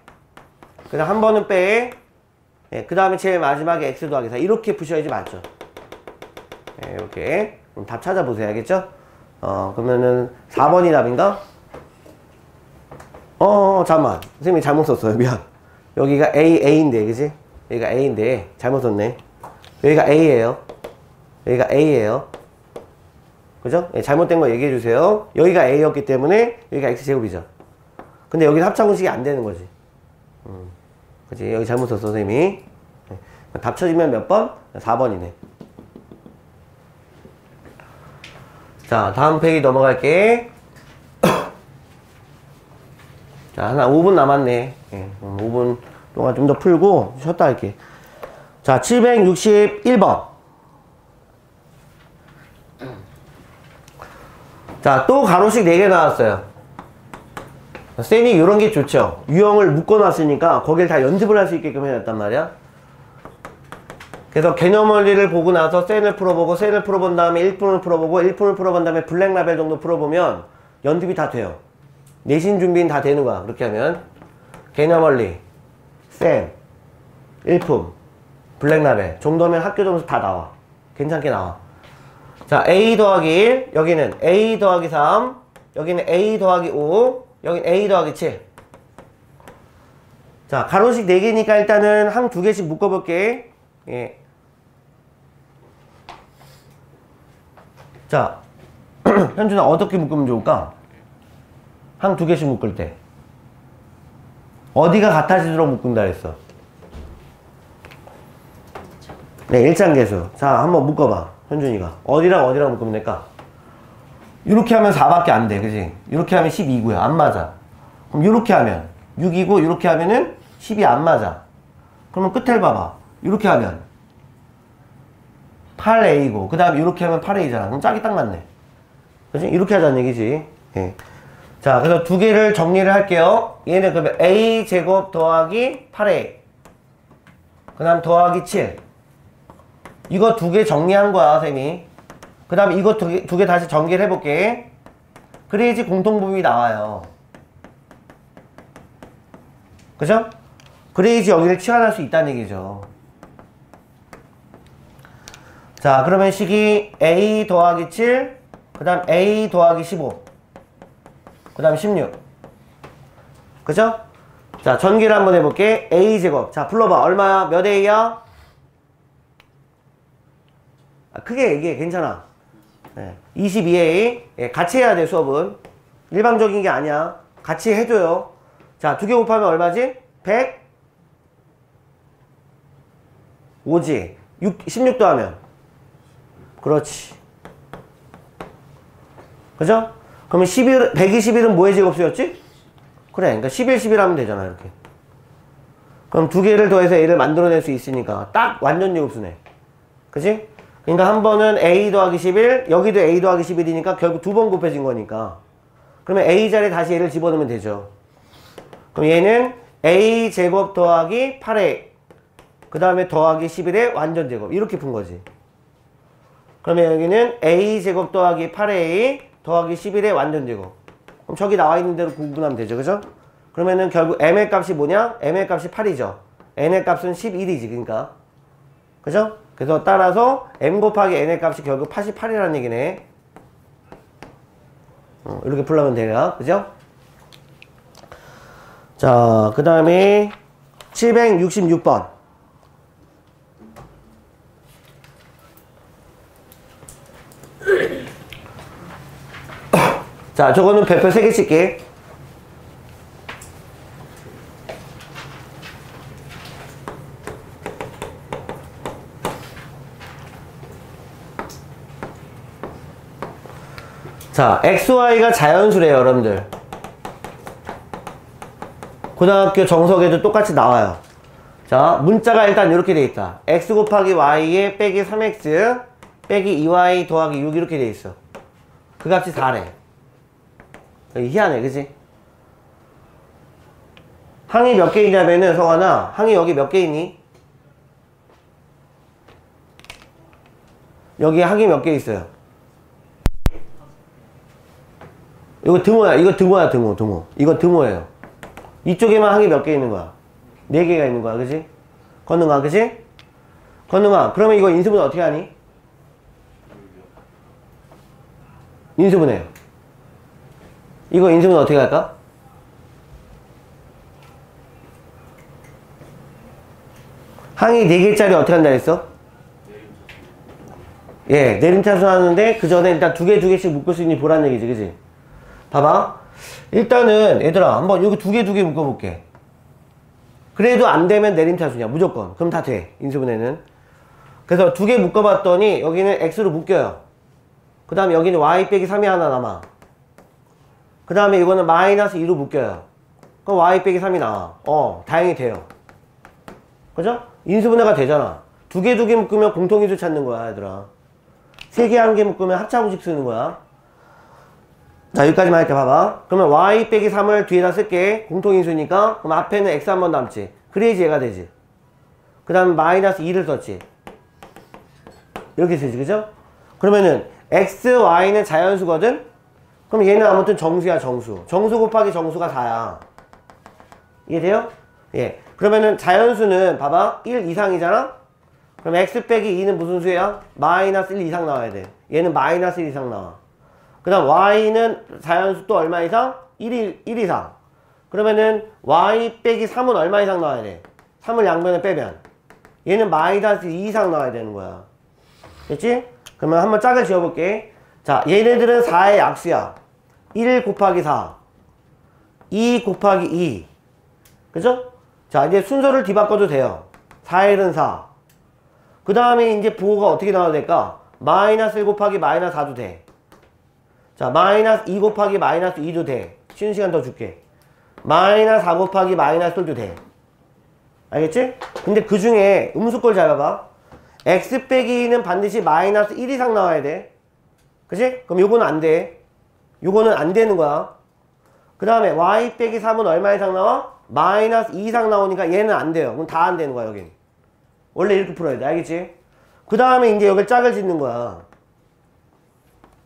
그 다음 한 번은 빼. 예, 그 다음에 제일 마지막에 x 더하기 4. 이렇게 푸셔야지 맞죠. 예, 이렇게. 그럼 답 찾아보세요. 알겠죠? 어, 그러면은 4번이 답인가? 어, 어, 잠깐만. 선생님이 잘못 썼어요. 미안. 여기가 A, A인데, 그지? 여기가 A인데, 잘못 썼네. 여기가 A예요. 여기가 A예요. 그죠? 예, 잘못된 거 얘기해 주세요. 여기가 A였기 때문에 여기가 X제곱이죠. 근데 여기는 합차공식이 안 되는 거지. 음, 그지? 여기 잘못 썼어, 선생님이. 예, 답 쳐지면 몇 번? 4번이네. 자, 다음 페이지 넘어갈게. <coughs> 자, 하나 5분 남았네. 예, 5분 동안 좀 더 풀고 쉬었다 할게. 자, 761번. 자, 또 가로씩 4개 나왔어요. 쌤이 이런 게 좋죠. 유형을 묶어 놨으니까 거길 다 연습을 할 수 있게끔 해놨단 말이야. 그래서 개념 원리를 보고 나서 셀을 풀어보고 셀을 풀어본 다음에 1분을 풀어보고 1분을 풀어본 다음에 블랙 라벨 정도 풀어보면 연습이 다 돼요. 내신 준비는 다 되는 거야. 그렇게 하면 개념 원리, 셀, 1품, 블랙 라벨 정도면 학교 점수 다 나와. 괜찮게 나와. 자, A 더하기 1, 여기는 A 더하기 3, 여기는 A 더하기 5, 여기는 A 더하기 7. 자, 가로씩 4개니까 일단은 한 두 개씩 묶어볼게. 예. 자, <clears throat> 현준아 어떻게 묶으면 좋을까? 한두 개씩 묶을 때. 어디가 같아지도록 묶는다 했어? 네, 일장계수. 자, 한번 묶어봐. 현준이가. 어디랑 어디랑 묶으면 될까? 이렇게 하면 4밖에 안 돼. 그지? 이렇게 하면 12고요. 안 맞아. 그럼 이렇게 하면 6이고 이렇게 하면은 10이 안 맞아. 그러면 끝을 봐봐. 이렇게 하면 8A고 그 다음에 이렇게 하면 8A잖아. 그럼 짝이 딱 맞네. 그지? 이렇게 하자는 얘기지. 예. 자, 그래서 두 개를 정리를 할게요. 얘는 그러면 A 제곱 더하기 8A. 그 다음 더하기 7. 이거 두 개 정리한 거야, 쌤이. 그 다음에 이거 두 개, 두 개 다시 전개를 해볼게. 그래야지 공통부분이 나와요. 그죠? 그래야지 여기를 치환할 수 있다는 얘기죠. 자, 그러면 식이 A 더하기 7, 그 다음 A 더하기 15, 그 다음 16. 그죠? 자, 전개를 한번 해볼게. A제곱. 자, 불러봐. 얼마야? 몇 A야? 아, 크게 얘기해. 괜찮아. 네. 22A. 예, 같이 해야 돼, 수업은. 일방적인 게 아니야. 같이 해줘요. 자, 두 개 곱하면 얼마지? 100? 5지. 6, 16도 하면. 그렇지. 그죠? 그러면 11, 121은 뭐의 제곱수였지? 그래. 그러니까 11, 11 하면 되잖아, 이렇게. 그럼 두 개를 더해서 A를 만들어낼 수 있으니까 딱 완전 제곱수네. 그지? 그러니까 한 번은 A 더하기 11, 여기도 A 더하기 11이니까 결국 두 번 곱해진 거니까. 그러면 A 자리에 다시 얘를 집어넣으면 되죠. 그럼 얘는 A 제곱 더하기 8A. 그 다음에 더하기 11의 완전 제곱. 이렇게 푼 거지. 그러면 여기는 A 제곱 더하기 8A 더하기 11의 완전 제곱. 그럼 저기 나와 있는 대로 구분하면 되죠. 그죠? 그러면은 결국 M의 값이 뭐냐? M의 값이 8이죠. N의 값은 11이지. 그러니까. 그죠? 그래서 따라서 m 곱하기 n의 값이 결국 88이라는 얘기네. 어, 이렇게 풀면 돼요. 그죠? 자, 그 다음에 766번. 자, 저거는 별표 3개 칠게. 자, XY가 자연수래요, 여러분들. 고등학교 정석에도 똑같이 나와요. 자, 문자가 일단 이렇게 돼 있다. x 곱하기 y에 빼기 3x 빼기 2y 더하기 6 이렇게 돼 있어. 그 값이 4래. 희한해, 그지? 항이 몇 개 있냐면은, 성환아, 항이 여기 몇 개 있니? 여기 항이 몇 개 있어요? 이거 등호야. 이거 등호야, 등호, 등호. 이거 등호예요. 이쪽에만 항이 몇 개 있는 거야? 네 개가 있는 거야, 그지? 건능아, 그지? 건능아, 그러면 이거 인수분 어떻게 하니? 인수분해요. 이거 인수분 어떻게 할까? 항이 4개짜리 어떻게 한다 했어? 예, 내림차수 하는데 그 전에 일단 두 개, 두 개씩 묶을 수 있니 보란 얘기지, 그지? 봐봐. 일단은 얘들아 한번 여기 두 개 두 개 묶어볼게. 그래도 안 되면 내림차수냐 무조건. 그럼 다 돼. 인수분해는. 그래서 두 개 묶어봤더니 여기는 x로 묶여요. 그 다음에 여기는 y 빼기 3이 하나 남아. 그 다음에 이거는 마이너스 2로 묶여요. 그럼 y 빼기 3이 나와. 어, 다행히 돼요. 그죠? 인수분해가 되잖아. 두 개 두 개 묶으면 공통인수 찾는 거야, 얘들아. 세 개 한 개 묶으면 합차공식 쓰는 거야. 자, 여기까지만 할게, 봐봐. 그러면 y 빼기 3을 뒤에다 쓸게. 공통인수니까. 그럼 앞에는 x 한 번 남지. 그래야지 얘가 되지. 그 다음 마이너스 2를 썼지. 이렇게 쓰지, 그죠? 그러면은 x, y는 자연수거든? 그럼 얘는 아무튼 정수야, 정수. 정수 곱하기 정수가 4야. 이해돼요? 예. 그러면은 자연수는 봐봐. 1 이상이잖아? 그럼 x 빼기 2는 무슨 수야? 마이너스 1 이상 나와야 돼. 얘는 마이너스 1 이상 나와. 그 다음 y는 자연수 또 얼마 이상? 1, 1 이상. 그러면은 y 빼기 3은 얼마 이상 나와야 돼? 3을 양변에 빼면. 얘는 마이너스 2 이상 나와야 되는 거야. 됐지? 그러면 한번 짝을 지어볼게. 자, 얘네들은 4의 약수야. 1 곱하기 4. 2 곱하기 2. 그죠? 자, 이제 순서를 뒤바꿔도 돼요. 4의 1은 4. 그 다음에 이제 부호가 어떻게 나와야 될까? 마이너스 1 곱하기 마이너스 4도 돼. 자, 마이너스 2 곱하기 마이너스 2도 돼. 쉬는 시간 더 줄게. 마이너스 4 곱하기 마이너스 1도 돼. 알겠지? 근데 그 중에 음수 걸잘 봐봐. x 빼기 는 반드시 마이너스 1 이상 나와야 돼. 그치? 그럼 요거는 안 돼. 요거는 안 되는 거야. 그 다음에 y 빼기 3은 얼마 이상 나와? 마이너스 2 이상 나오니까 얘는 안 돼요. 그럼 다 안 되는 거야, 여기. 원래 이렇게 풀어야 돼. 알겠지? 그 다음에 이제 여기 짝을 짓는 거야.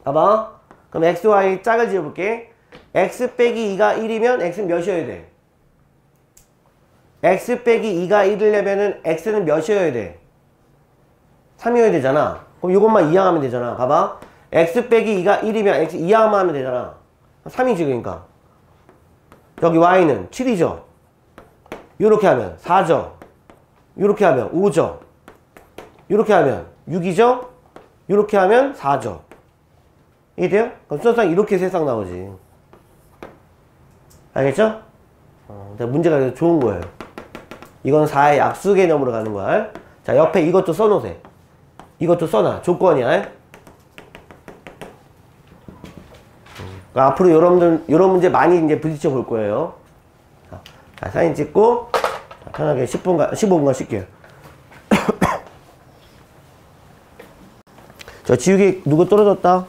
봐봐. 그럼 x, y 짝을 지어볼게. x 빼기 2가 1이면 x는 몇이어야 돼? x 빼기 2가 1이려면은 x는 몇이어야 돼? 3이어야 되잖아. 그럼 이것만 이항하면 되잖아. 봐봐. X 빼기 2가 1이면 x 이항만 하면 되잖아. 3이지 그러니까. 여기 y는 7이죠. 이렇게 하면 4죠. 이렇게 하면 5죠. 이렇게 하면 6이죠. 이렇게 하면 4죠. 이해돼요? 그럼 수학상 이렇게 세상 나오지. 알겠죠? 어, 문제가 좋은 거예요. 이건 4의 약수 개념으로 가는 거야. 자, 옆에 이것도 써놓으세요. 이것도 써놔. 조건이야. 그러니까 앞으로 여러분들, 이런 문제 많이 이제 부딪혀 볼 거예요. 자, 자 사진 찍고, 자, 편하게 10분간, 15분간 쉴게요. <coughs> 저 지우개 누구 떨어졌다?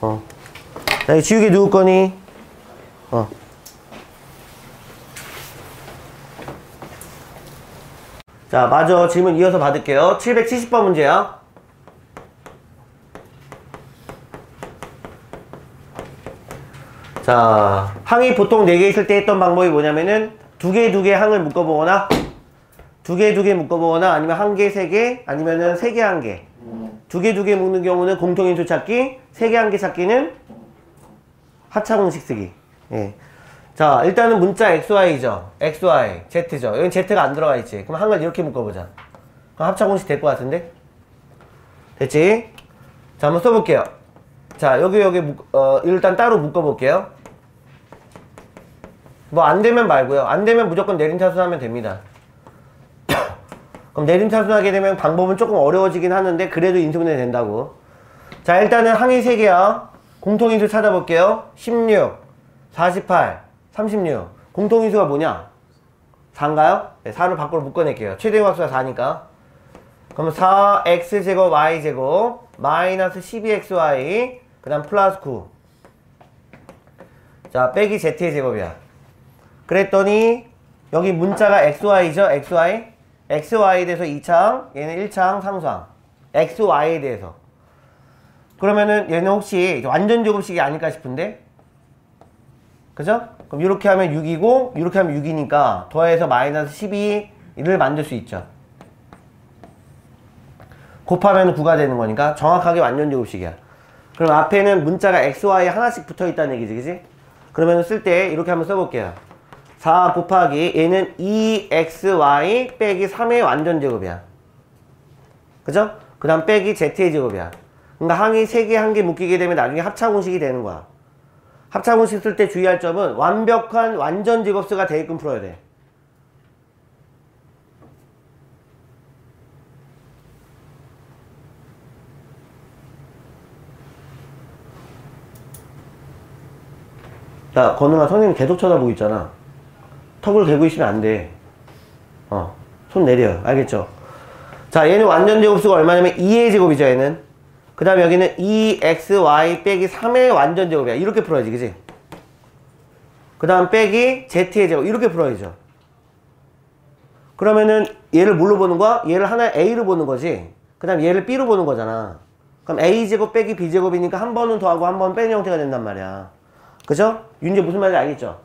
어. 자, 이 지우개 누구 거니? 어. 자, 맞아. 질문 이어서 받을게요. 770번 문제야. 자, 항이 보통 4개 있을 때 했던 방법이 뭐냐면은 두 개 두 개 항을 묶어보거나 두 개 두 개 묶어보거나 아니면 한 개, 세 개, 아니면은 세 개, 한 개. 두 개 두 개 묶는 경우는 공통인수 찾기, 세 개, 한 개 찾기는 합차 공식 쓰기. 예. 자, 일단은 문자 XY죠. XY, Z죠. 여기 Z가 안 들어가 있지. 그럼 한글 이렇게 묶어보자. 그럼 합차 공식 될 것 같은데? 됐지? 자, 한번 써볼게요. 자, 여기, 여기, 묶, 어, 일단 따로 묶어볼게요. 뭐, 안 되면 말고요. 안 되면 무조건 내림차순 하면 됩니다. <coughs> 그럼 내림차순 하게 되면 방법은 조금 어려워지긴 하는데, 그래도 인수분해 된다고. 자, 일단은 항이 3개야. 공통인수 찾아볼게요. 16, 48, 36. 공통인수가 뭐냐? 4인가요? 네, 4를 밖으로 묶어낼게요. 최대 확수가 4니까. 그럼 4x제곱 y제곱 마이너스 12xy 그 다음 플러스 9. 자, 빼기 z의 제곱이야. 그랬더니 여기 문자가 xy죠? xy. xy에 대해서 2창, 얘는 1창 상수항. xy에 대해서. 그러면은 얘는 혹시 완전 제곱식이 아닐까 싶은데? 그죠? 그럼 이렇게 하면 6이고 이렇게 하면 6이니까 더해서 마이너스 12를 만들 수 있죠. 곱하면 9가 되는 거니까 정확하게 완전 제곱식이야. 그럼 앞에는 문자가 xy 하나씩 붙어 있다는 얘기지, 그지? 그러면 쓸 때 이렇게 한번 써볼게요. 4 곱하기 얘는 2xy 빼기 3의 완전 제곱이야. 그죠? 그 다음 빼기 z의 제곱이야. 그러니까 항이 3개, 1개 묶이게 되면 나중에 합차공식이 되는 거야. 합차공식 쓸 때 주의할 점은 완벽한 완전 제곱수가 되게끔 풀어야 돼. 야, 건우가 선생님 계속 쳐다보고 있잖아. 턱을 대고 있으면 안 돼. 어, 손 내려. 알겠죠? 자, 얘는 완전 제곱수가 얼마냐면 2의 제곱이죠, 얘는. 그 다음에 여기는 2xy 빼기 3의 완전 제곱이야. 이렇게 풀어야지, 그지? 그 다음 빼기 z의 제곱. 이렇게 풀어야죠. 그러면은 얘를 뭘로 보는 거야? 얘를 하나 a로 보는 거지. 그 다음 얘를 b로 보는 거잖아. 그럼 a제곱 빼기 b제곱이니까 한 번은 더하고 한 번 빼는 형태가 된단 말이야. 그죠? 윤재 무슨 말인지 알겠죠?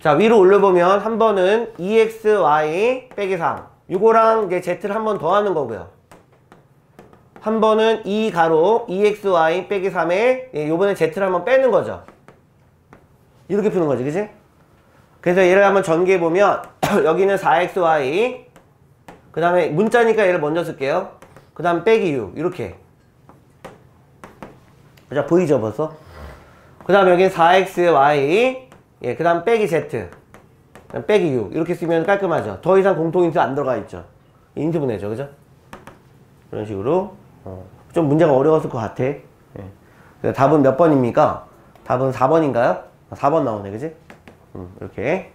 자, 위로 올려보면 한 번은 2xy 빼기 3. 이거랑 이제 z를 한 번 더 하는 거고요. 한 번은 2 가로 2xy 빼기 3에 예, 요번에 z를 한 번 빼는 거죠. 이렇게 푸는 거지, 그지? 그래서 얘를 한번 전개해보면 <clears throat> 여기는 4xy 그 다음에 문자니까 얘를 먼저 쓸게요. 그 다음 빼기 6 이렇게 자 보이죠 벌써? 그 다음 여기는 4xy 예, 그 다음 빼기 z 빼기 6 이렇게 쓰면 깔끔하죠 더 이상 공통인수 안 들어가 있죠 인수 분해죠 그죠? 이런 식으로 어, 좀 문제가 어려웠을 것 같아 예. 답은 몇 번입니까? 답은 4번인가요? 4번 나오네 그지? 음, 이렇게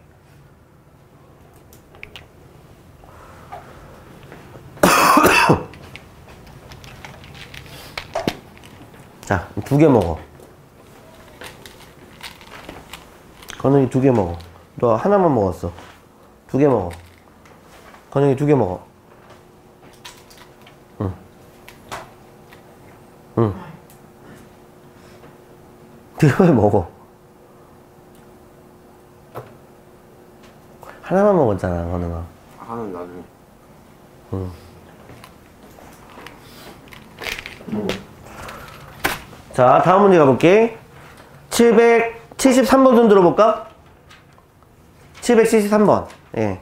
<coughs> 자, 두 개 먹어. 건웅이 두 개 먹어. 너 하나만 먹었어. 두 개 먹어. 건웅이 두 개 먹어. 응. 응. 두개 먹어. 하나만 먹었잖아, 건웅아. 하나는 나중에. 자, 다음 문제 가볼게. 773번 좀 들어볼까? 773번. 예.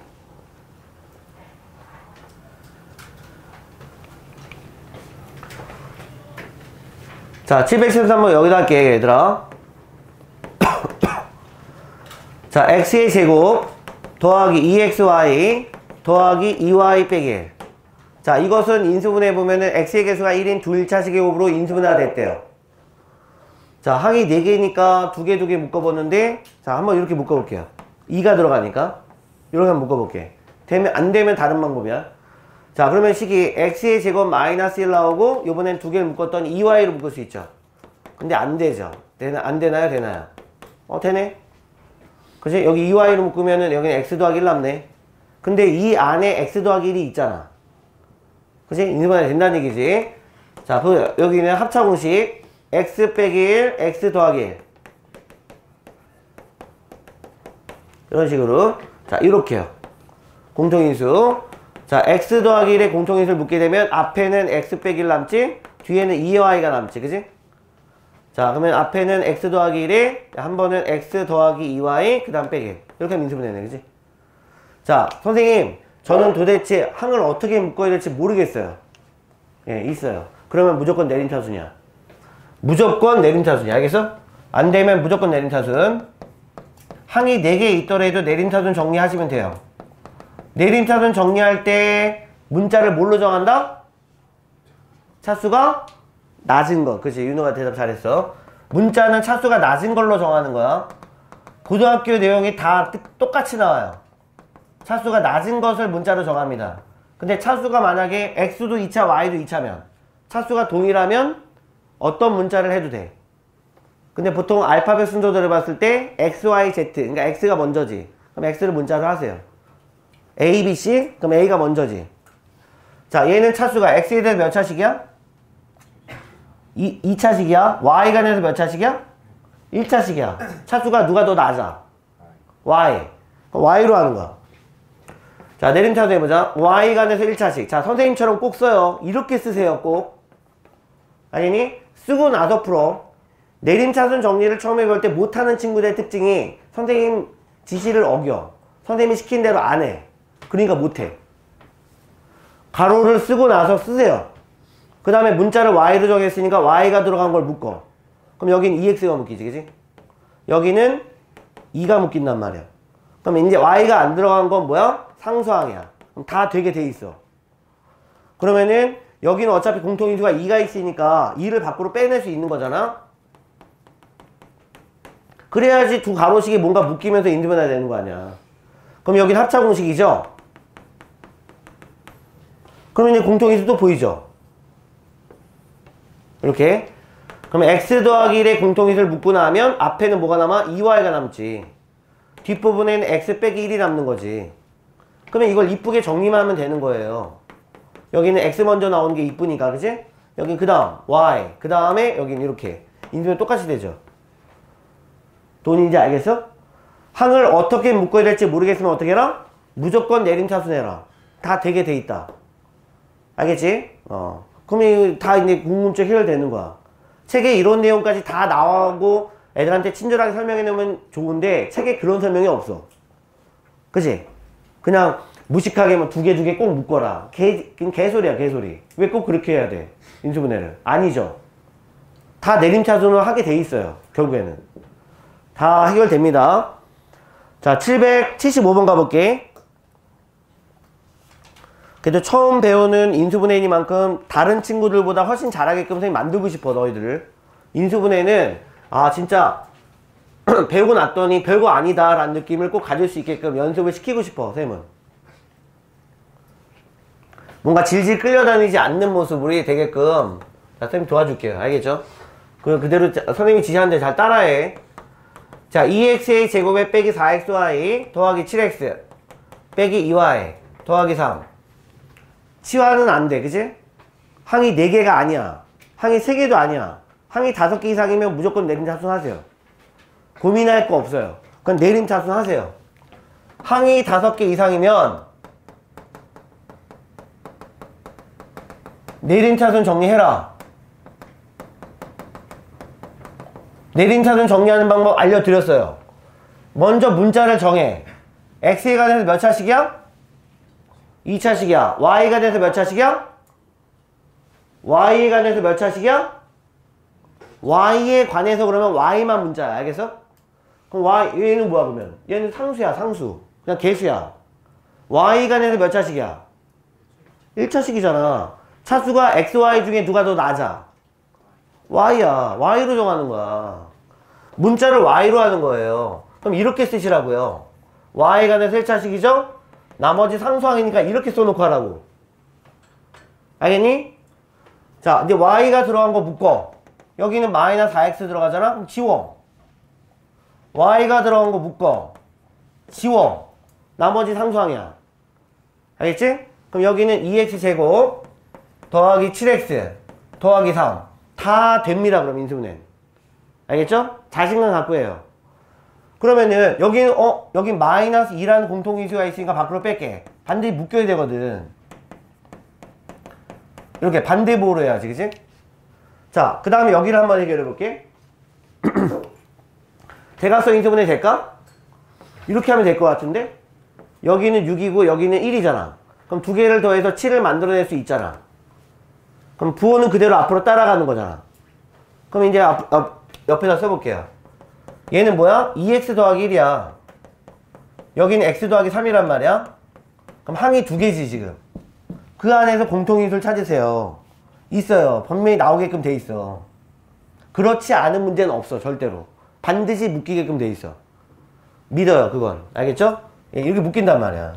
자, 773번 여기다 할게, 얘들아. <coughs> 자, x의 제곱 더하기 2xy 더하기 2y 빼기 1. 자, 이것은 인수분해 보면은 x의 개수가 1인 두 1차식의 곱으로 인수분해가 됐대요. 자, 항이 4개니까 두개두개 묶어보는데, 자, 한번 이렇게 묶어볼게요. 2가 들어가니까. 이렇게 한번 묶어볼게. 되면, 안 되면 다른 방법이야. 자, 그러면 식이 x의 제곱 마이너스 1 나오고, 요번엔 두 개를 묶었더니 2y로 묶을 수 있죠. 근데 안 되죠. 되나, 안 되나요? 되나요? 어, 되네? 그치? 여기 2y로 묶으면은 여기는 x 더하기 1 남네. 근데 이 안에 x 더하기 1이 있잖아. 그치? 인수분해 된다는 얘기지. 자, 보세요. 여기는 합차 공식. X 빼기 1, x 더하기 1. 이런 식으로. 자, 이렇게요. 공통인수. 자, x 더하기 1의 공통인수를 묻게 되면 앞에는 x 빼기 1 남지, 뒤에는 2y가 남지, 그지? 자, 그러면 앞에는 x 더하기 1에 한 번은 x 더하기 2y, 그 다음 빼기. 이렇게 하면 인수분해네, 그지? 자, 선생님, 저는 도대체 항을 어떻게 묶어야 될지 모르겠어요. 예, 있어요. 그러면 무조건 내림차순이야. 무조건 내림차순이야. 알겠어? 안 되면 무조건 내림차순. 항이 4개 있더라도 내림차순 정리하시면 돼요. 내림차순 정리할 때 문자를 뭘로 정한다? 차수가 낮은 거. 그치? 윤호가 대답 잘했어. 문자는 차수가 낮은 걸로 정하는 거야. 고등학교 내용이 다 똑같이 나와요. 차수가 낮은 것을 문자로 정합니다. 근데 차수가 만약에 x도 2차, y도 2차면 차수가 동일하면 어떤 문자를 해도 돼. 근데 보통 알파벳 순서대로 봤을 때 x, y, z 그러니까 x가 먼저지. 그럼 x를 문자로 하세요. a, b, c 그럼 a가 먼저지. 자 얘는 차수가 x에 대해서 몇 차식이야? 2, 2차식이야. y가 대해서 몇 차식이야? 1차식이야. 차수가 누가 더 낮아? y. y로 하는 거야. 자, 내림차도 해보자. y간에서 1차식. 자, 선생님처럼 꼭 써요. 이렇게 쓰세요, 꼭. 아니니? 쓰고 나서 풀어. 내림차순 정리를 처음 해볼 때 못하는 친구들의 특징이 선생님 지시를 어겨. 선생님이 시킨 대로 안 해. 그러니까 못해. 가로를 쓰고 나서 쓰세요. 그 다음에 문자를 y로 정했으니까 y가 들어간 걸 묶어. 그럼 여기는 2x가 묶이지, 그지? 여기는 2가 묶인단 말이야. 그럼 이제 y가 안 들어간 건 뭐야? 상수항이야. 그럼 다 되게 돼 있어. 그러면은 여기는 어차피 공통인수가 2가 있으니까 2를 밖으로 빼낼 수 있는 거잖아. 그래야지 두 가로식이 뭔가 묶이면서 인수분해야 되는 거 아니야. 그럼 여기는 합차 공식이죠? 그러면 이제 공통인수도 보이죠? 이렇게. 그러면 x 더하기 1의 공통인수를 묶고 나면 앞에는 뭐가 남아? 2y가 남지. 뒷부분에는 x 빼기 1이 남는 거지. 그러면 이걸 이쁘게 정리만 하면 되는 거예요. 여기는 x 먼저 나오는 게 이쁘니까, 그지? 여기 그 다음 y, 그 다음에 여기는 이렇게. 인수는 똑같이 되죠. 돈인지 알겠어? 항을 어떻게 묶어야 될지 모르겠으면 어떻게 해라? 무조건 내림차수 내라. 다 되게 돼 있다. 알겠지? 어. 그럼 다 이제 궁금증 해결되는 거야. 책에 이런 내용까지 다 나오고 애들한테 친절하게 설명해 놓으면 좋은데 책에 그런 설명이 없어. 그지? 그냥 무식하게 뭐두개 두 개 꼭 묶어라. 개, 개소리야 개소리. 왜 꼭 그렇게 해야 돼? 인수분해를. 아니죠. 다 내림차순을 하게 돼 있어요. 결국에는. 다 해결됩니다. 자 775번 가볼게. 그래도 처음 배우는 인수분해이니만큼 다른 친구들보다 훨씬 잘하게끔 선생님 만들고 싶어 너희들을. 인수분해는 아 진짜 <clears throat> 배우고 났더니 별거 아니다 라는 느낌을 꼭 가질 수 있게끔 연습을 시키고 싶어 쌤은 뭔가 질질 끌려다니지 않는 모습이 되게끔 자 쌤이 도와줄게요. 알겠죠? 그냥 그대로 선생님이 지시하는 데잘 따라해. 자 2x의 제곱에 빼기 4xy 더하기 7x 빼기 2y 더하기 3 치환은 안돼 그지? 항이 4개가 아니야. 항이 3개도 아니야. 항이 5개 이상이면 무조건 내림차순 하세요. 고민할 거 없어요. 그럼 내림차순 하세요. 항이 5개 이상이면 내림차순 정리해라 내림차순 정리하는 방법 알려드렸어요. 먼저 문자를 정해. x에 관해서 몇 차식이야? 2차식이야. y에 관해서 몇 차식이야? y에 관해서 몇 차식이야? y에 관해서 그러면 y만 문자야. 알겠어? 그럼 y, 얘는 뭐야 그러면? 얘는 상수야 상수. 그냥 개수야. y 관해서 몇 차식이야? 1차식이잖아. 차수가 x, y 중에 누가 더 낮아? y야. y로 정하는 거야. 문자를 y로 하는 거예요. 그럼 이렇게 쓰시라고요. y 간의 1차식이죠? 나머지 상수항이니까 이렇게 써놓고 하라고. 알겠니? 자, 이제 y가 들어간 거 묶어. 여기는 마이너스 4x 들어가잖아? 그럼 지워. y가 들어간 거 묶어. 지워. 나머지 상수항이야. 알겠지? 그럼 여기는 2x 제곱 더하기 7x 더하기 3. 다 됩니다. 그럼 인수분해. 알겠죠? 자신감 갖고 해요. 그러면은 여기는 어 여기 마이너스 2라는 공통인수가 있으니까 밖으로 뺄게 반드시 묶여야 되거든 이렇게 반대보로 해야지 그지? 자그 다음에 여기를 한번 해결해 볼게 <clears throat> 대각선 인수분해 될까? 이렇게 하면 될 것 같은데 여기는 6이고 여기는 1이잖아 그럼 두 개를 더해서 7을 만들어낼 수 있잖아 그럼 부호는 그대로 앞으로 따라가는 거잖아. 그럼 이제 앞, 앞, 옆에다 써볼게요. 얘는 뭐야? 2x 더하기 1이야. 여기는 x 더하기 3이란 말이야. 그럼 항이 두 개지 지금. 그 안에서 공통인수를 찾으세요. 있어요. 분명히 나오게끔 돼 있어. 그렇지 않은 문제는 없어 절대로. 반드시 묶이게끔 돼 있어. 믿어요 그건. 알겠죠? 예, 이렇게 묶인단 말이야.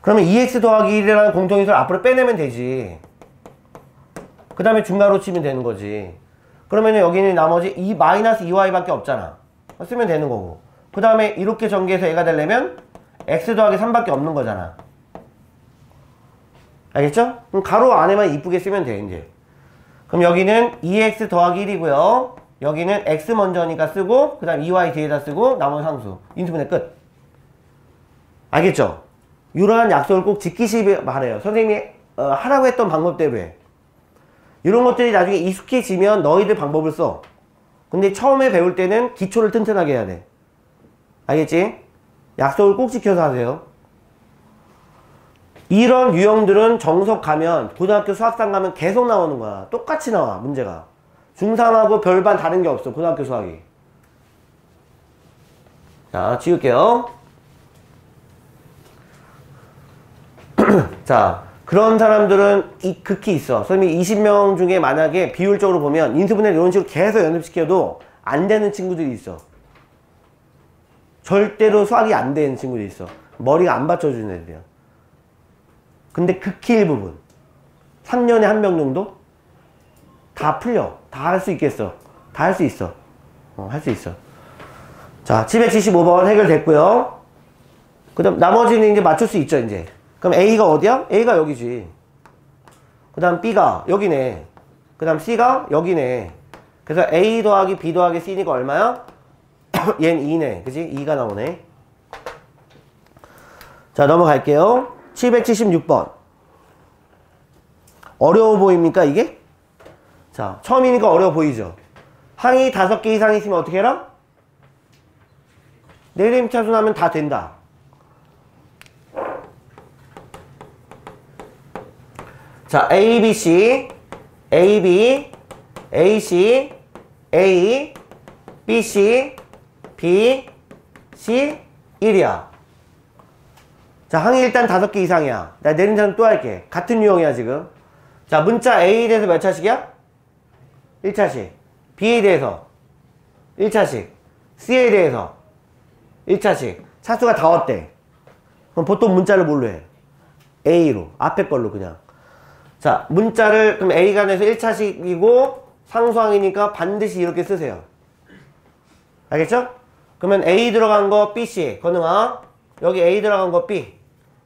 그러면 2x 더하기 1이라는 공통인수를 앞으로 빼내면 되지 그 다음에 중괄호 치면 되는 거지. 그러면 여기는 나머지 2 마이너스 2y 밖에 없잖아. 쓰면 되는 거고. 그 다음에 이렇게 전개해서 얘가 되려면 x 더하기 3밖에 없는 거잖아. 알겠죠? 그럼 가로 안에만 이쁘게 쓰면 돼 이제. 그럼 여기는 2x 더하기 1이고요. 여기는 x 먼저니까 쓰고 그 다음 2y 뒤에다 쓰고 나머지 상수. 인수분해 끝. 알겠죠? 이러한 약속을 꼭 지키시길 바래요. 선생님이 어, 하라고 했던 방법대로 해 이런 것들이 나중에 익숙해지면 너희들 방법을 써. 근데 처음에 배울 때는 기초를 튼튼하게 해야 돼. 알겠지? 약속을 꼭 지켜서 하세요. 이런 유형들은 정석 가면 고등학교 수학상 가면 계속 나오는 거야. 똑같이 나와 문제가. 중3하고 별반 다른 게 없어 고등학교 수학이. 자 지울게요. <clears throat> 자 그런 사람들은 이, 극히 있어. 선생님이 20명 중에 만약에 비율적으로 보면 인수분해 이런 식으로 계속 연습시켜도 안 되는 친구들이 있어. 절대로 수학이 안 되는 친구들이 있어. 머리가 안 받쳐주는 애들이야. 근데 극히 일부분. 3년에 한 명 정도? 다 풀려. 다 할 수 있겠어. 다 할 수 있어. 어, 할 수 있어. 자 775번 해결됐고요. 그 다음 나머지는 이제 맞출 수 있죠 이제 그럼 A가 어디야? A가 여기지 그 다음 B가 여기네 그 다음 C가 여기네 그래서 A 더하기 B 더하기 C니까 얼마야? <coughs> 얘는 2네 그지? 2가 나오네 자 넘어갈게요 776번 어려워 보입니까 이게? 자 처음이니까 어려워 보이죠? 항이 다섯 개 이상 있으면 어떻게 해라? 내림 차순하면 다 된다 자 A, B, C A, B A, C A B, C B C 1이야 자, 항이 일단 다섯 개 이상이야. 나 내린 자는 또 할게. 같은 유형이야, 지금. 자, 문자 A에 대해서 몇 차식이야? 1차식. B에 대해서 1차식. C에 대해서 1차식. 차수가 다 어때? 그럼 보통 문자를 뭘로 해? A로. 앞에 걸로 그냥. 자, 문자를 그럼 A가 내서 1차식이고 상수항이니까 반드시 이렇게 쓰세요. 알겠죠? 그러면 A 들어간 거 BC. 건능아. 여기 A 들어간 거 B.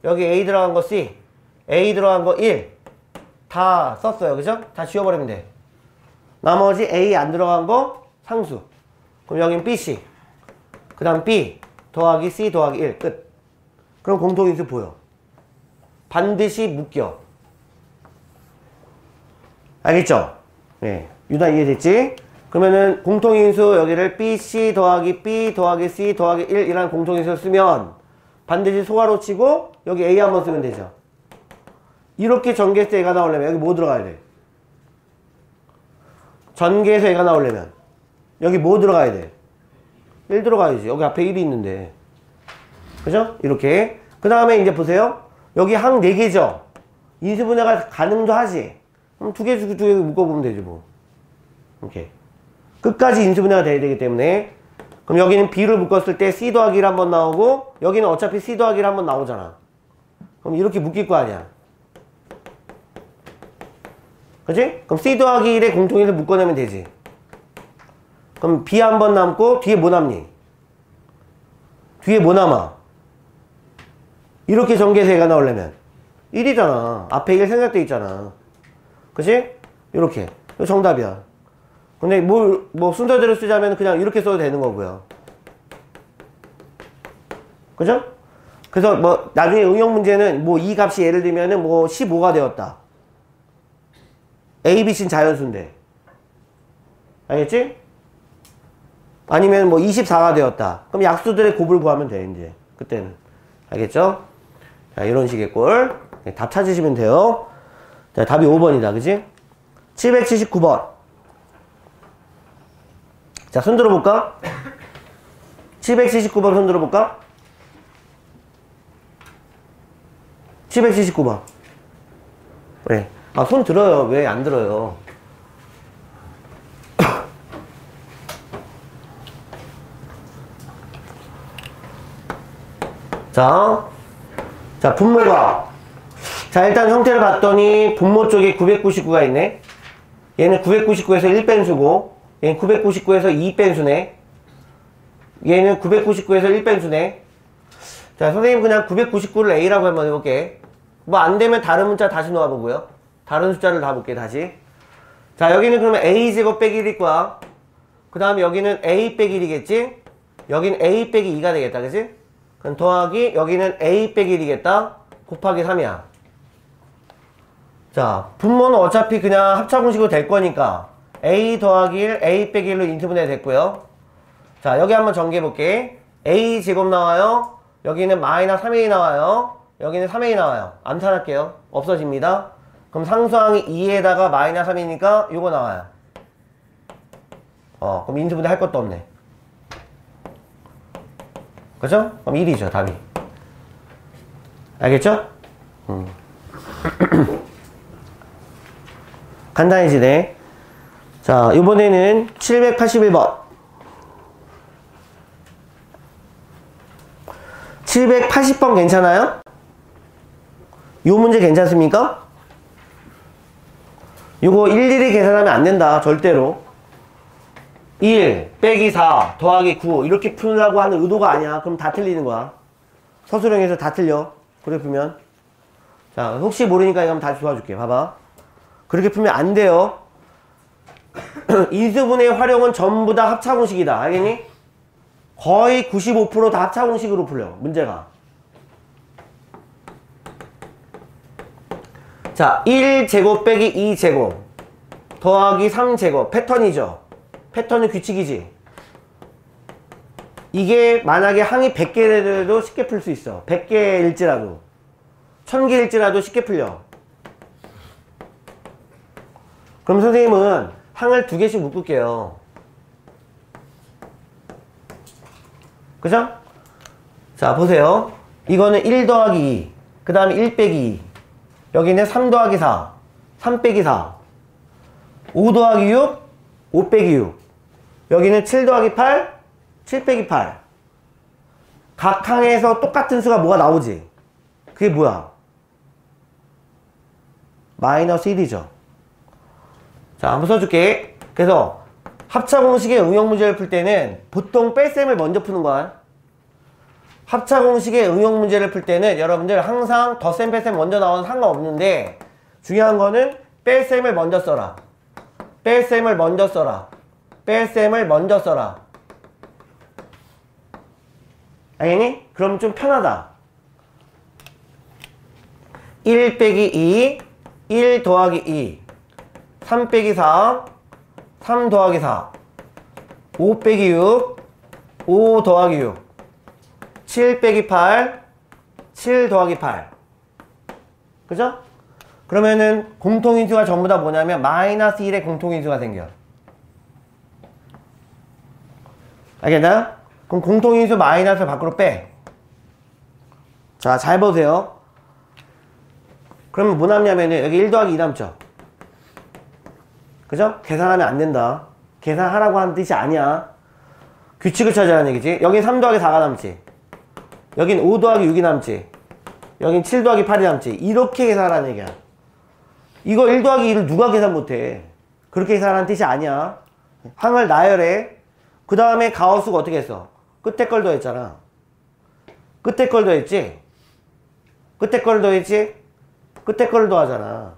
여기 A 들어간 거 C. A 들어간 거 1. 다 썼어요. 그죠? 다 지워버리면 돼. 나머지 A 안 들어간 거 상수. 그럼 여긴 BC. 그 다음 B 더하기 C 더하기 1. 끝. 그럼 공통인수 보여. 반드시 묶여. 알겠죠? 네. 유다 이해됐지? 그러면은 공통인수 여기를 BC 더하기 B 더하기 C 더하기 1 이라는 공통인수 쓰면 반드시 소화로 치고 여기 A 한번 쓰면 되죠. 이렇게 전개해서 A가 나오려면 여기 뭐 들어가야 돼? 전개해서 A가 나오려면 여기 뭐 들어가야 돼? 1 들어가야지. 여기 앞에 1이 있는데. 그죠? 이렇게. 그 다음에 이제 보세요. 여기 항 4개죠? 인수분해가 가능도 하지. 그럼 두 개, 두 개, 두개 묶어보면 되지 뭐. 이렇게. 끝까지 인수분해가 돼야 되기 때문에 그럼 여기는 B를 묶었을 때 C 더하기 1 한번 나오고 여기는 어차피 C 더하기 1 한번 나오잖아. 그럼 이렇게 묶일 거 아니야. 그지? 그럼 C 더하기 1의 공통인을 묶어내면 되지. 그럼 B 한 번 남고 뒤에 뭐 남니? 뒤에 뭐 남아? 이렇게 전개세가 나오려면 1이잖아. 앞에 1 생략돼 있잖아. 그지? 이렇게. 정답이야. 근데 뭐, 뭐 순서대로 쓰자면 그냥 이렇게 써도 되는 거고요. 그죠? 그래서 뭐 나중에 응용 문제는 뭐 이 값이 예를 들면은 뭐 15가 되었다. A, B, C는 자연수인데. 알겠지? 아니면 뭐 24가 되었다. 그럼 약수들의 곱을 구하면 돼, 이제. 그때는. 알겠죠? 자, 이런 식의 꼴. 네, 답 찾으시면 돼요. 자, 답이 5번이다. 그지? 779번. 자, 손 들어볼까? 779번 손 들어볼까? 779번. 왜? 아, 손 들어요. 왜 안 들어요? 자, 자, 분모가. 자, 일단 형태를 봤더니 분모 쪽에 999가 있네. 얘는 999에서 1변수고, 얘는 999에서 2변수네. 얘는 999에서 1변수네. 자, 선생님 그냥 999를 A라고 한번 해볼게. 뭐 안 되면 다른 문자 다시 놓아보고요. 다른 숫자를 다 볼게, 다시. 자, 여기는 그러면 A제곱 빼기 1일 거야. 그 다음에 여기는 A 빼기 1이겠지? 여기는 A 빼기 2가 되겠다, 그지? 그럼 더하기, 여기는 A 빼기 1이겠다? 곱하기 3이야. 자, 분모는 어차피 그냥 합차공식으로 될 거니까 A 더하기 1, A 빼기 1로 인수분해 됐고요. 자, 여기 한번 정리해 볼게. A 제곱 나와요. 여기는 마이너스 3A 나와요. 여기는 3A 나와요. 암산할게요. 없어집니다. 그럼 상수항이 2에다가 마이너스 3이니까 요거 나와요. 어, 그럼 인수분해 할 것도 없네. 그죠? 그럼 1이죠, 답이. 알겠죠? 음. <coughs> 간단해지네. 자, 이번에는 781번. 780번 괜찮아요? 요 문제 괜찮습니까? 요거 일일이 계산하면 안 된다. 절대로. 1 빼기 4 더하기 9 이렇게 풀라고 하는 의도가 아니야. 그럼 다 틀리는 거야. 서술형에서 다 틀려. 그렇게 풀면. 자, 혹시 모르니까 이거 한번 다시 도와줄게. 봐봐. 그렇게 풀면 안 돼요. <clears throat> 인수분의 활용은 전부 다 합차공식이다. 알겠니? 거의 95%다 합차공식으로 풀려. 문제가. 자, 1제곱 빼기 2제곱 더하기 3제곱 패턴이죠. 패턴은 규칙이지. 이게 만약에 항이 100개라도 쉽게 풀 수 있어. 100개일지라도. 1000개일지라도 쉽게 풀려. 그럼 선생님은 항을 두 개씩 묶을게요. 그죠? 자, 보세요. 이거는 1 더하기 2. 그 다음에 1 빼기 2. 여기는 3 더하기 4. 3 빼기 4. 5 더하기 6. 5 빼기 6. 여기는 7 더하기 8. 7 빼기 8. 각 항에서 똑같은 수가 뭐가 나오지? 그게 뭐야? 마이너스 1이죠. 자, 한번 써줄게. 그래서 합차 공식의 응용 문제를 풀 때는 보통 뺄셈을 먼저 푸는 거야. 합차 공식의 응용 문제를 풀 때는 여러분들 항상 덧셈 뺄셈 먼저 나오는 상관없는데 중요한 거는 뺄셈을 먼저 써라. 뺄셈을 먼저 써라. 뺄셈을 먼저 써라. 알겠니? 그럼 좀 편하다. 1 빼기 2, 1 더하기 2, 3 빼기 4, 3 더하기 4, 5 빼기 6, 5 더하기 6, 7 빼기 8, 7 더하기 8. 그죠? 그러면은 공통인수가 전부 다 뭐냐면 마이너스 1의 공통인수가 생겨. 알겠나요? 그럼 공통인수 마이너스 밖으로 빼. 자, 잘 보세요. 그러면 뭐 남냐면은 여기 1 더하기 2 남죠? 그죠? 계산하면 안 된다. 계산하라고 하는 뜻이 아니야. 규칙을 찾으라는 얘기지. 여긴 3 더하기 4가 남지. 여긴 5 더하기 6이 남지. 여긴 7 더하기 8이 남지. 이렇게 계산하라는 얘기야. 이거 1 더하기 2를 누가 계산 못해. 그렇게 계산하는 뜻이 아니야. 항을 나열해. 그 다음에 가우스가 어떻게 했어? 끝에 걸 더했잖아. 끝에 걸 더했지? 끝에 걸 더했지? 끝에 걸 더하잖아.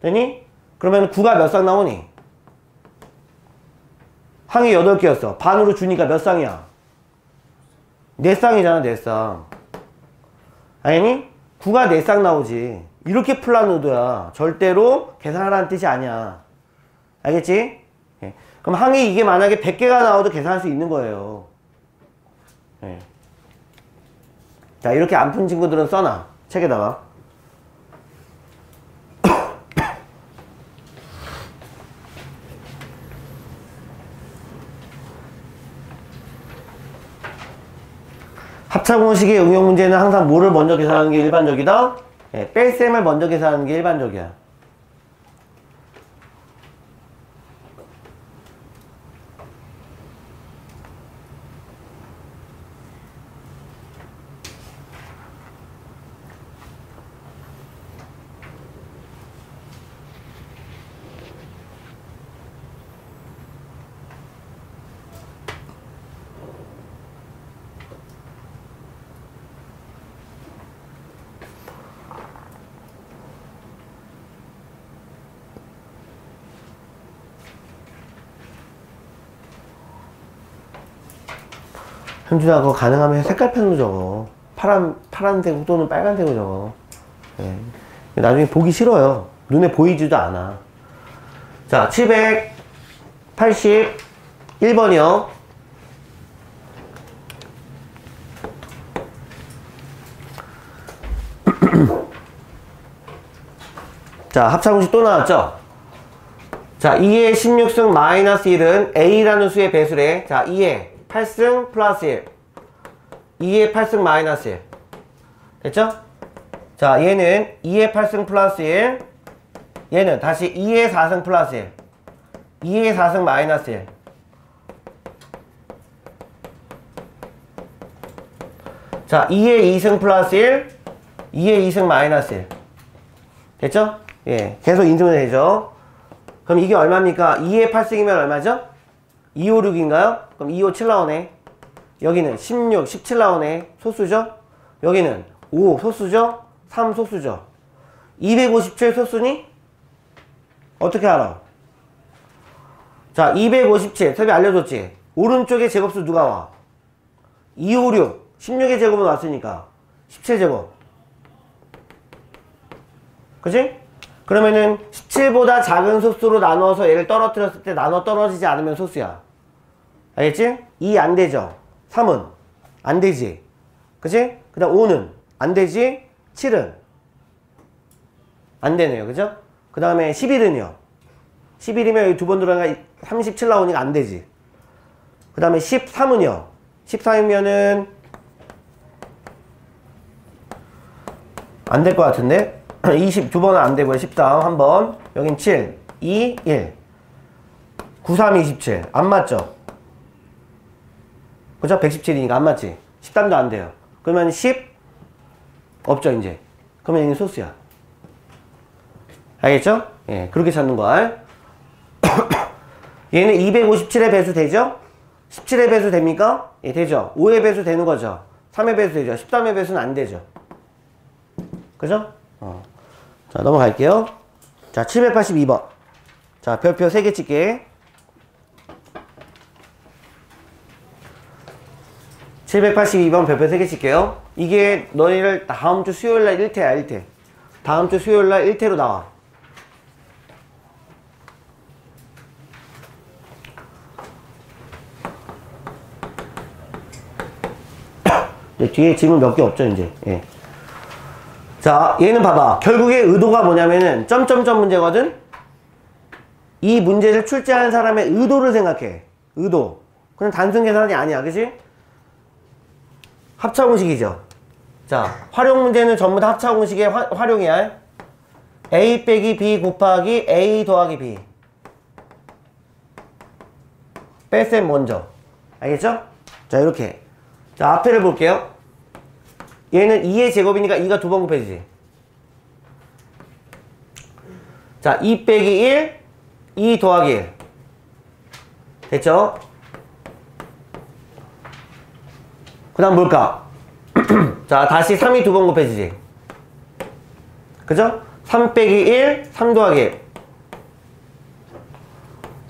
되니? 그러면 9가 몇 쌍 나오니? 항이 8개였어. 반으로 주니까 몇 쌍이야? 네 쌍이잖아, 네 쌍. 아니? 9가 네쌍 나오지. 이렇게 풀란 의도야. 절대로 계산하라는 뜻이 아니야. 알겠지? 예. 그럼 항이 이게 만약에 100개가 나와도 계산할 수 있는 거예요. 예. 자, 이렇게 안 푼 친구들은 써놔. 책에다가. 합차공식의 응용 문제는 항상 뭐를 먼저 계산하는 게 일반적이다? 예, 뺄셈을 먼저 계산하는 게 일반적이야. 현준아 그거 가능하면 색깔 펜으로 적어. 파란, 파란색 또는 빨간색으로 적어. 예. 나중에 보기 싫어요. 눈에 보이지도 않아. 자 781번이요. <clears throat> 자 합차공식 또 나왔죠? 자 2의 16승 마이너스 1은 A라는 수의 배수래. 자 2의 8승 플러스 1 2의 8승 마이너스 1 됐죠? 자 얘는 2의 8승 플러스 1 얘는 다시 2의 4승 플러스 1 2의 4승 마이너스 1 자, 2의 2승 플러스 1, 2의 2승 마이너스 1. 됐죠? 예, 계속 인증이 되죠? 그럼 이게 얼마입니까? 2의 8승이면 얼마죠? 2, 5, 6인가요? 그럼 2, 5, 7 나오네. 여기는 16, 17 나오네. 소수죠? 여기는 5 소수죠? 3 소수죠? 257 소수니? 어떻게 알아? 자, 257. 섭이 알려줬지? 오른쪽에 제곱수 누가 와? 2, 5, 6. 16의 제곱은 왔으니까. 17제곱. 그치? 그러면은 17보다 작은 소수로 나눠서 얘를 떨어뜨렸을 때 나눠 떨어지지 않으면 소수야. 알겠지? 2 안 되죠? 3은 안 되지. 그치? 그 다음 5는 안 되지? 7은 안 되네요. 그죠? 그 다음에 11은요. 11이면 여기 두 번 들어가니까 37 나오니까 안 되지. 그 다음에 13은요. 13이면은 안 될 것 같은데? <clears throat> 20두 번은 안 되고요. 13 한 번. 여긴 7, 2, 1. 93, 27. 안 맞죠? 그죠? 117이니까 안 맞지? 13도 안 돼요. 그러면 10 없죠, 이제. 그러면 얘는 소수야. 알겠죠? 예, 그렇게 찾는 걸. <coughs> 얘는 257의 배수 되죠? 17의 배수 됩니까? 예, 되죠. 5의 배수 되는 거죠. 3의 배수 되죠. 13의 배수는 안 되죠. 그죠? 어. 자, 넘어갈게요. 자, 782번. 자, 별표 3개 찍게. 782번 별표 3개 칠게요. 이게 너희를 다음 주 수요일 날 1태야, 1태. 다음 주 수요일 날 1태로 나와. <coughs> 뒤에 질문 몇 개 없죠, 이제. 예. 자, 얘는 봐봐. 결국에 의도가 뭐냐면은, 점점점 문제거든? 이 문제를 출제한 사람의 의도를 생각해. 의도. 그냥 단순 계산이 아니야, 그지? 합차 공식이죠. 자, 활용 문제는 전부 다 합차 공식의 화, 활용이야. a 빼기 b 곱하기 a 더하기 b. 뺄셈 먼저. 알겠죠? 자, 이렇게. 자, 앞에를 볼게요. 얘는 2의 제곱이니까 2가 두 번 곱해지지. 자, 2 빼기 1, 2 더하기 1. 됐죠? 그 다음 뭘까? <clears throat> 자, 다시 3이 두 번 곱해지지. 그죠? 3 빼기 1, 3 더하기 1.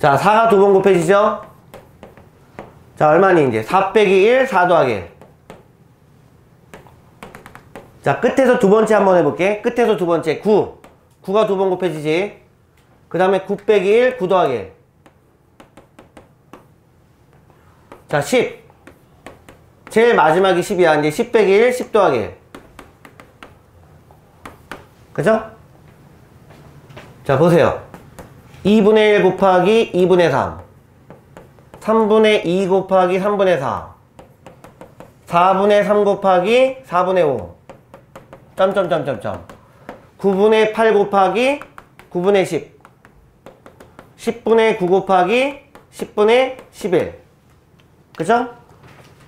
자, 4가 두 번 곱해지죠? 자, 얼마니 이제? 4 빼기 1, 4 더하기 1. 자, 끝에서 두 번째 한번 해볼게. 끝에서 두 번째, 9. 9가 두 번 곱해지지. 그 다음에 9 빼기 1, 9 더하기 1. 자, 10. 제일 마지막이 10이야. 이제 10 빼기 1, 10 더하기 1. 그죠? 자, 보세요. 2분의 1 곱하기 2분의 3. 3분의 2 곱하기 3분의 4. 4분의 3 곱하기 4분의 5. 점점점점점. 9분의 8 곱하기 9분의 10. 10분의 9 곱하기 10분의 11. 그죠?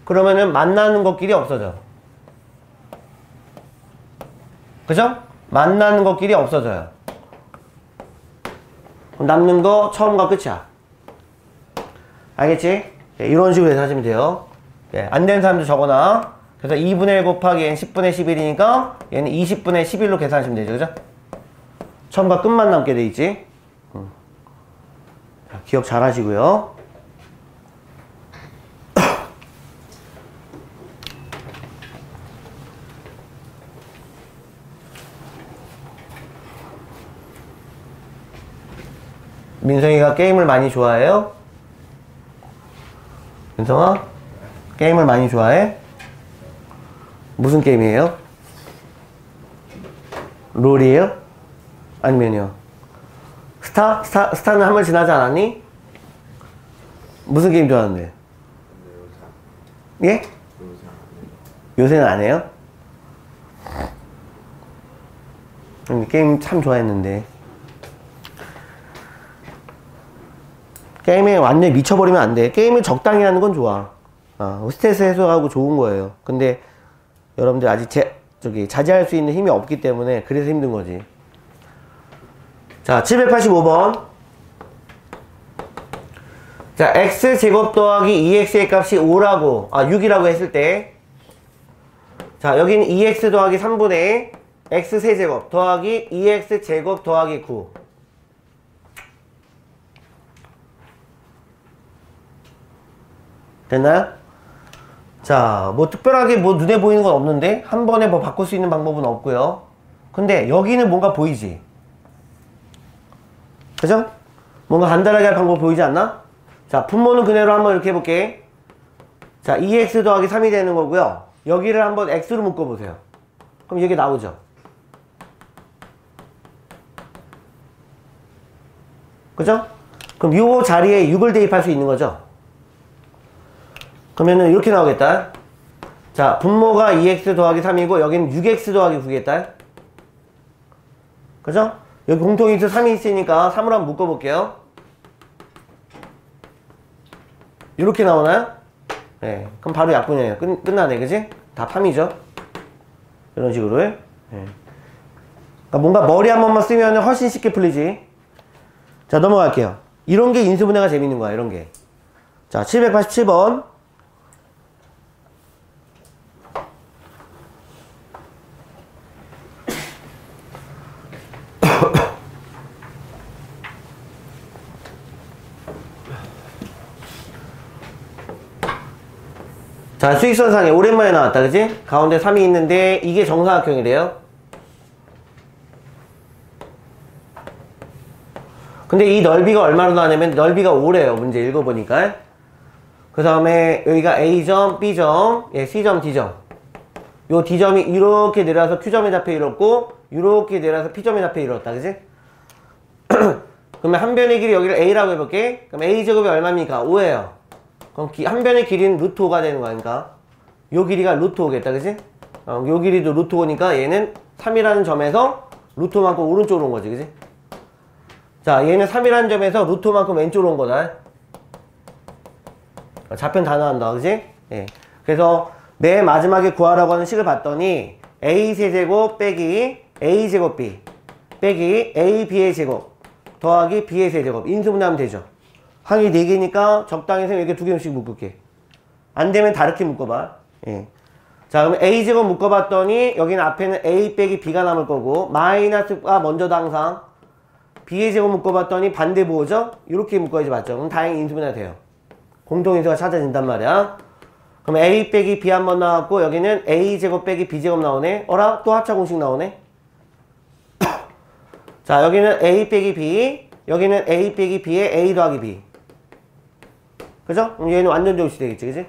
그러면은 만나는 것끼리 없어져. 그죠? 만나는 것끼리 없어져요. 남는 거 처음과 끝이야. 알겠지? 네, 이런 식으로 해서 면 돼요. 네, 안 되는 사람도 적어놔. 그래서 2분의 1 곱하기 얘는 10분의 11이니까 얘는 20분의 11로 계산하시면 되죠. 그죠? 처음과 끝만 남게 돼 있지. 음. 기억 잘 하시고요. 민성이가 게임을 많이 좋아해요? 민성아? 게임을 많이 좋아해? 무슨 게임이에요? 롤이에요? 아니면요? 스타? 스타, 스타는 한 번 지나지 않았니? 무슨 게임 좋아하는데? 예? 요새는 안 해요? 게임 참 좋아했는데. 게임에 완전히 미쳐버리면 안 돼. 게임을 적당히 하는 건 좋아. 어, 스트레스 해소하고 좋은 거예요. 근데 여러분들 아직 제, 저기 자제할 수 있는 힘이 없기 때문에 그래서 힘든 거지. 자, 785번. 자, x제곱 더하기 2x의 값이 5라고, 아, 6이라고 했을 때. 자, 여기는 2x 더하기 3분의 x 세제곱 더하기 2x 제곱 더하기 9. 됐나요? 자, 뭐 특별하게 뭐 눈에 보이는 건 없는데 한 번에 뭐 바꿀 수 있는 방법은 없고요. 근데 여기는 뭔가 보이지? 그죠? 뭔가 간단하게 할 방법 보이지 않나? 자, 분모는 그대로 한번 이렇게 해볼게. 자, 2x 더하기 3이 되는 거고요. 여기를 한번 x로 묶어보세요. 그럼 여기 나오죠? 그죠? 그럼 이 자리에 6을 대입할 수 있는 거죠? 그러면은 이렇게 나오겠다. 자, 분모가 2x 더하기 3이고 여기는 6x 더하기 9겠다. 그죠? 여기 공통인수 3이 있으니까 3으로 한번 묶어볼게요. 이렇게 나오나요? 네. 그럼 바로 약분이에요. 끝, 끝나네. 그지? 다 3이죠? 이런 식으로. 네. 그러니까 뭔가 머리 한 번만 쓰면 훨씬 쉽게 풀리지. 자, 넘어갈게요. 이런 게 인수분해가 재밌는 거야. 이런 게. 자, 787번. 자, 수익선상에 오랜만에 나왔다, 그지? 가운데 3이 있는데, 이게 정사각형이래요. 근데 이 넓이가 얼마로 나냐면, 넓이가 5래요. 문제 읽어보니까. 그 다음에, 여기가 A점, B점, 예, C점, D점. 요 D점이 이렇게 내려와서 Q점에 잡혀 이렇고, 이렇게 내려와서 P점에 잡혀 이렇다, 그지? <clears throat> 그러면 한 변의 길이 여기를 A라고 해볼게. 그럼 A제곱이 얼마입니까? 5예요. 그럼 기, 한 변의 길이는 루트 5가 되는 거 아닌가? 요 길이가 루트 5겠다, 그지? 어, 요 길이도 루트 5니까 얘는 3이라는 점에서 루트만큼 오른쪽으로 온 거지, 그지? 자, 얘는 3이라는 점에서 루트만큼 왼쪽으로 온 거다. 어, 좌편 다 나온다, 그지? 예. 그래서 맨 마지막에 구하라고 하는 식을 봤더니 a 세제곱 빼기 a 제곱 b 빼기 a b의 제곱 더하기 b의 세제곱 인수분해하면 되죠. 항이 4개니까 적당히 해서 이렇게 두 개씩 묶을게. 안 되면 다르게 묶어봐. 예. 자, 그럼 A제곱 묶어봤더니 여기는 앞에는 A 빼기 B가 남을 거고 마이너스가 먼저도 항상 B의 제곱 묶어봤더니 반대 부호죠? 이렇게 묶어야지 맞죠? 그럼 다행히 인수분해가 돼요. 공동인수가 찾아진단 말이야. 그럼 a 빼기 b 한 번 나왔고 여기는 a 제곱 빼기 b 제곱 나오네. 어라 또 합차 공식 나오네. <coughs> 자 여기는 a 빼기 b 여기는 a 빼기 b에 a 더하기 b. 그죠? 그럼 얘는 완전 제곱이 되겠지, 그지?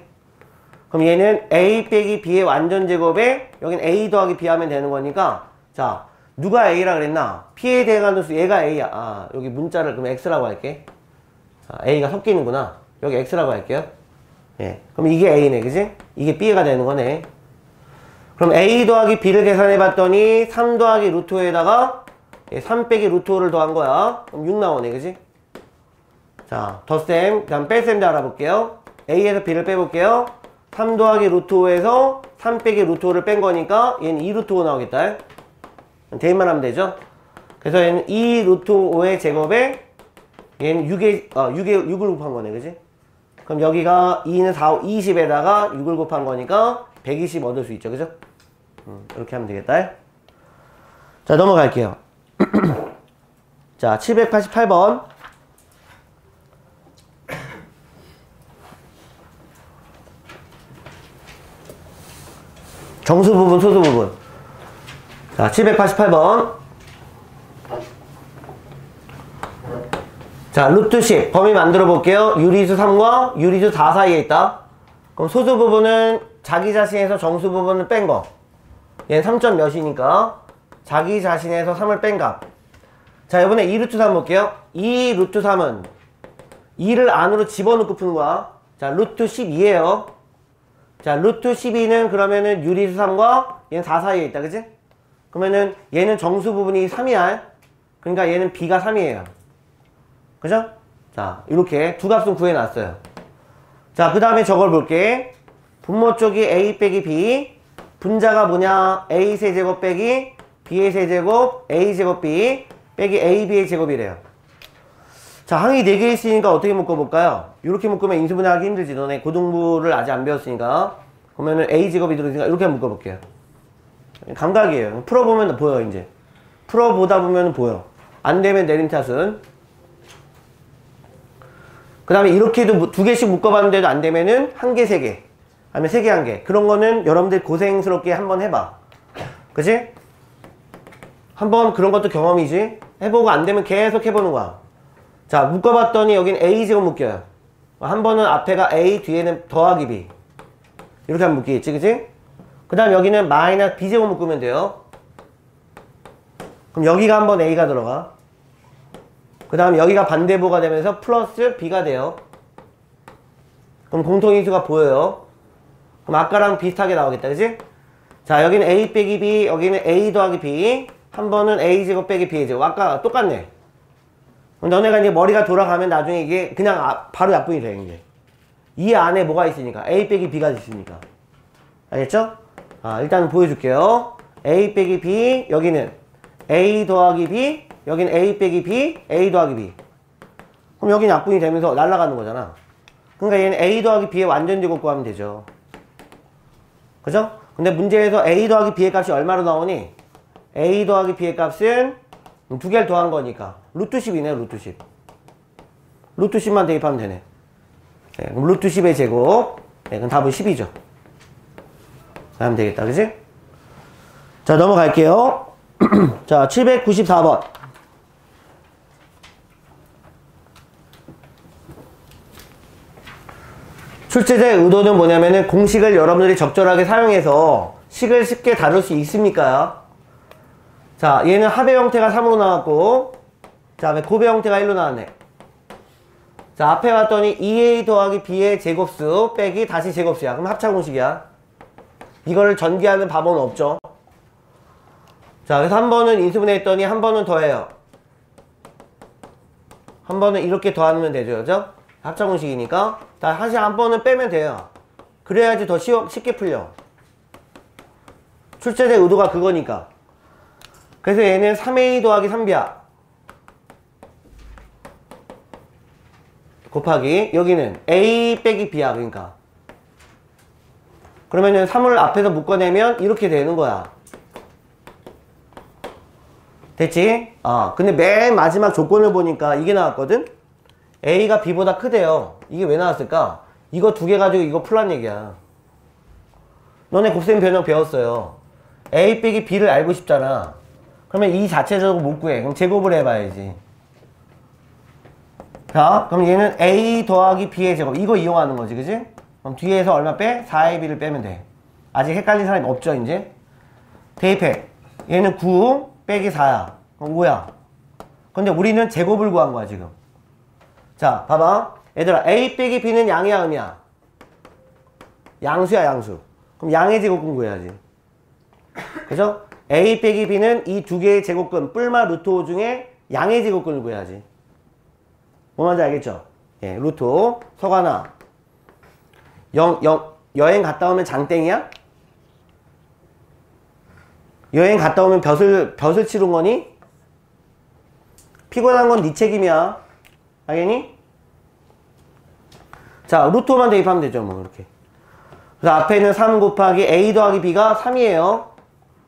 그럼 얘는 a 빼기 b의 완전 제곱에 여긴 a 더하기 b 하면 되는 거니까 자 누가 a라 그랬나? p에 대응하는 수 얘가 a야. 아 여기 문자를 그럼 x라고 할게. 자, a가 섞이는구나. 여기 x라고 할게요. 예. 그럼 이게 a네, 그지? 이게 b가 되는 거네. 그럼 a 더하기 b를 계산해 봤더니 3 더하기 루트 5에다가 3 빼기 루트 5를 더한 거야. 그럼 6 나오네, 그지? 자, 덧셈, 그 다음 뺄셈도 알아볼게요. a에서 b를 빼볼게요. 3 더하기 루트 5에서 3 빼기 루트 5를 뺀 거니까 얘는 2 루트 5 나오겠다. 대입만 하면 되죠? 그래서 얘는 2 루트 5의 제곱에 얘는 6에, 어, 6에, 6을 곱한 거네, 그지? 그럼 여기가 2는 4, 20에다가 6을 곱한 거니까 120 얻을 수 있죠, 그죠? 음, 이렇게 하면 되겠다. 자, 넘어갈게요. <clears throat> 자, 788번. 정수 부분, 소수 부분. 자, 788번. 자, 루트 10. 범위 만들어 볼게요. 유리수 3과 유리수 4 사이에 있다. 그럼 소수 부분은 자기 자신에서 정수 부분을 뺀 거. 얘는 3점 몇이니까 자기 자신에서 3을 뺀 값. 자, 이번에 2루트 3 볼게요. 2 루트 3은 2를 안으로 집어넣고 푸는 거야. 자, 루트 12에요. 자, 루트 12는 그러면은 유리수 3과 얘는 4 사이에 있다. 그지? 그러면은 얘는 정수 부분이 3이야. 그러니까 얘는 b가 3이에요. 그죠? 자, 이렇게 두 값은 구해놨어요. 자, 그 다음에 저걸 볼게. 분모 쪽이 a 빼기 b. 분자가 뭐냐? a 세제곱 빼기 b의 세제곱 a 제곱 b 빼기 ab의 제곱이래요. 자, 항이 4개 있으니까 어떻게 묶어볼까요? 이렇게 묶으면 인수분해 하기 힘들지. 너네 고등부를 아직 안 배웠으니까. 그러면은 a 제곱이 들어있으니까 이렇게 묶어볼게요. 감각이에요. 풀어보면 보여, 이제. 풀어보다 보면 보여. 안 되면 내림 탓은. 그 다음에 이렇게도 두 개씩 묶어봤는데도 안 되면은 한 개, 세 개. 아니면 세 개, 한 개. 그런 거는 여러분들 고생스럽게 한번 해봐. 그지? 한번 그런 것도 경험이지? 해보고 안 되면 계속 해보는 거야. 자, 묶어봤더니 여긴 A제곱 묶여요. 한 번은 앞에가 A, 뒤에는 더하기 B. 이렇게 하면 묶이겠지, 그지? 그 다음 여기는 마이너스 B제곱 묶으면 돼요. 그럼 여기가 한 번 A가 들어가. 그 다음 여기가 반대부가 되면서 플러스 B가 돼요. 그럼 공통인수가 보여요. 그럼 아까랑 비슷하게 나오겠다, 그지? 자, 여기는 A 빼기 B, 여기는 A 더하기 B. 한 번은 A제곱 빼기 B제곱. 아까 똑같네. 너네가 이제 머리가 돌아가면 나중에 이게 그냥 아, 바로 약분이 돼, 이제. 이 안에 뭐가 있으니까. A 빼기 B가 있으니까. 알겠죠? 아, 일단 보여줄게요. A 빼기 B, 여기는 A 더하기 B, 여기는 A 빼기 B, A 더하기 B. 그럼 여기는 약분이 되면서 날아가는 거잖아. 그러니까 얘는 A 더하기 B의 완전 제곱 구하면 되죠. 그죠? 근데 문제에서 A 더하기 B의 값이 얼마로 나오니? A 더하기 B의 값은 두 개를 더한 거니까. 루트 10이네, 루트 10. 루트 10만 대입하면 되네. 네, 그럼 루트 10의 제곱. 네, 그럼 답은 10이죠. 하면 되겠다. 그지? 자, 넘어갈게요. <clears throat> 자, 794번. 출제자의 의도는 뭐냐면은 공식을 여러분들이 적절하게 사용해서 식을 쉽게 다룰 수 있습니까? 자, 얘는 합의 형태가 3으로 나왔고, 자, 다음에 곱의 형태가 1로 나왔네. 자, 앞에 봤더니 2a 더하기 b의 제곱수 빼기 다시 제곱수야. 그럼 합차 공식이야. 이거를 전개하는 방법은 없죠. 자, 그래서 한 번은 인수분해 했더니 한 번은 더해요. 한 번은 이렇게 더하면 되죠. 그죠? 합차 공식이니까. 다시 한 번은 빼면 돼요. 그래야지 더 쉬워, 쉽게 풀려. 출제자 의도가 그거니까. 그래서 얘는 3a 더하기 3b야. 곱하기 여기는 a 빼기 b야 그러니까 그러면은 3을 앞에서 묶어내면 이렇게 되는 거야 됐지? 아 근데 맨 마지막 조건을 보니까 이게 나왔거든 a가 b보다 크대요 이게 왜 나왔을까? 이거 두 개 가지고 이거 풀란 얘기야 너네 곱셈 변형 배웠어요. A 빼기 B를 알고 싶잖아. 그러면 이 자체적으로 못 구해. 그럼 제곱을 해봐야지. 자, 그럼 얘는 A 더하기 B의 제곱. 이거 이용하는 거지, 그지? 그럼 뒤에서 얼마 빼? 4의 B를 빼면 돼. 아직 헷갈린 사람이 없죠, 이제? 대입해. 얘는 9 빼기 4야. 그럼 5야. 근데 우리는 제곱을 구한 거야, 지금. 자, 봐봐. 얘들아, A 빼기 B는 양이야, 음이야? 양수야, 양수. 그럼 양의 제곱근 구해야지. 그죠? A 빼기 B는 이 두 개의 제곱근, 뿔마 루트 5 중에 양의 제곱근을 구해야지. 뭐 말인지 알겠죠? 예, 루트 5, 서관아. 영, 영, 여행 갔다 오면 장땡이야? 여행 갔다 오면 벼슬, 벼슬 치른 거니? 피곤한 건 네 책임이야. 알겠니? 자, 루트 5만 대입하면 되죠, 뭐, 이렇게. 그래서 앞에는 3 곱하기 A 더하기 B가 3이에요.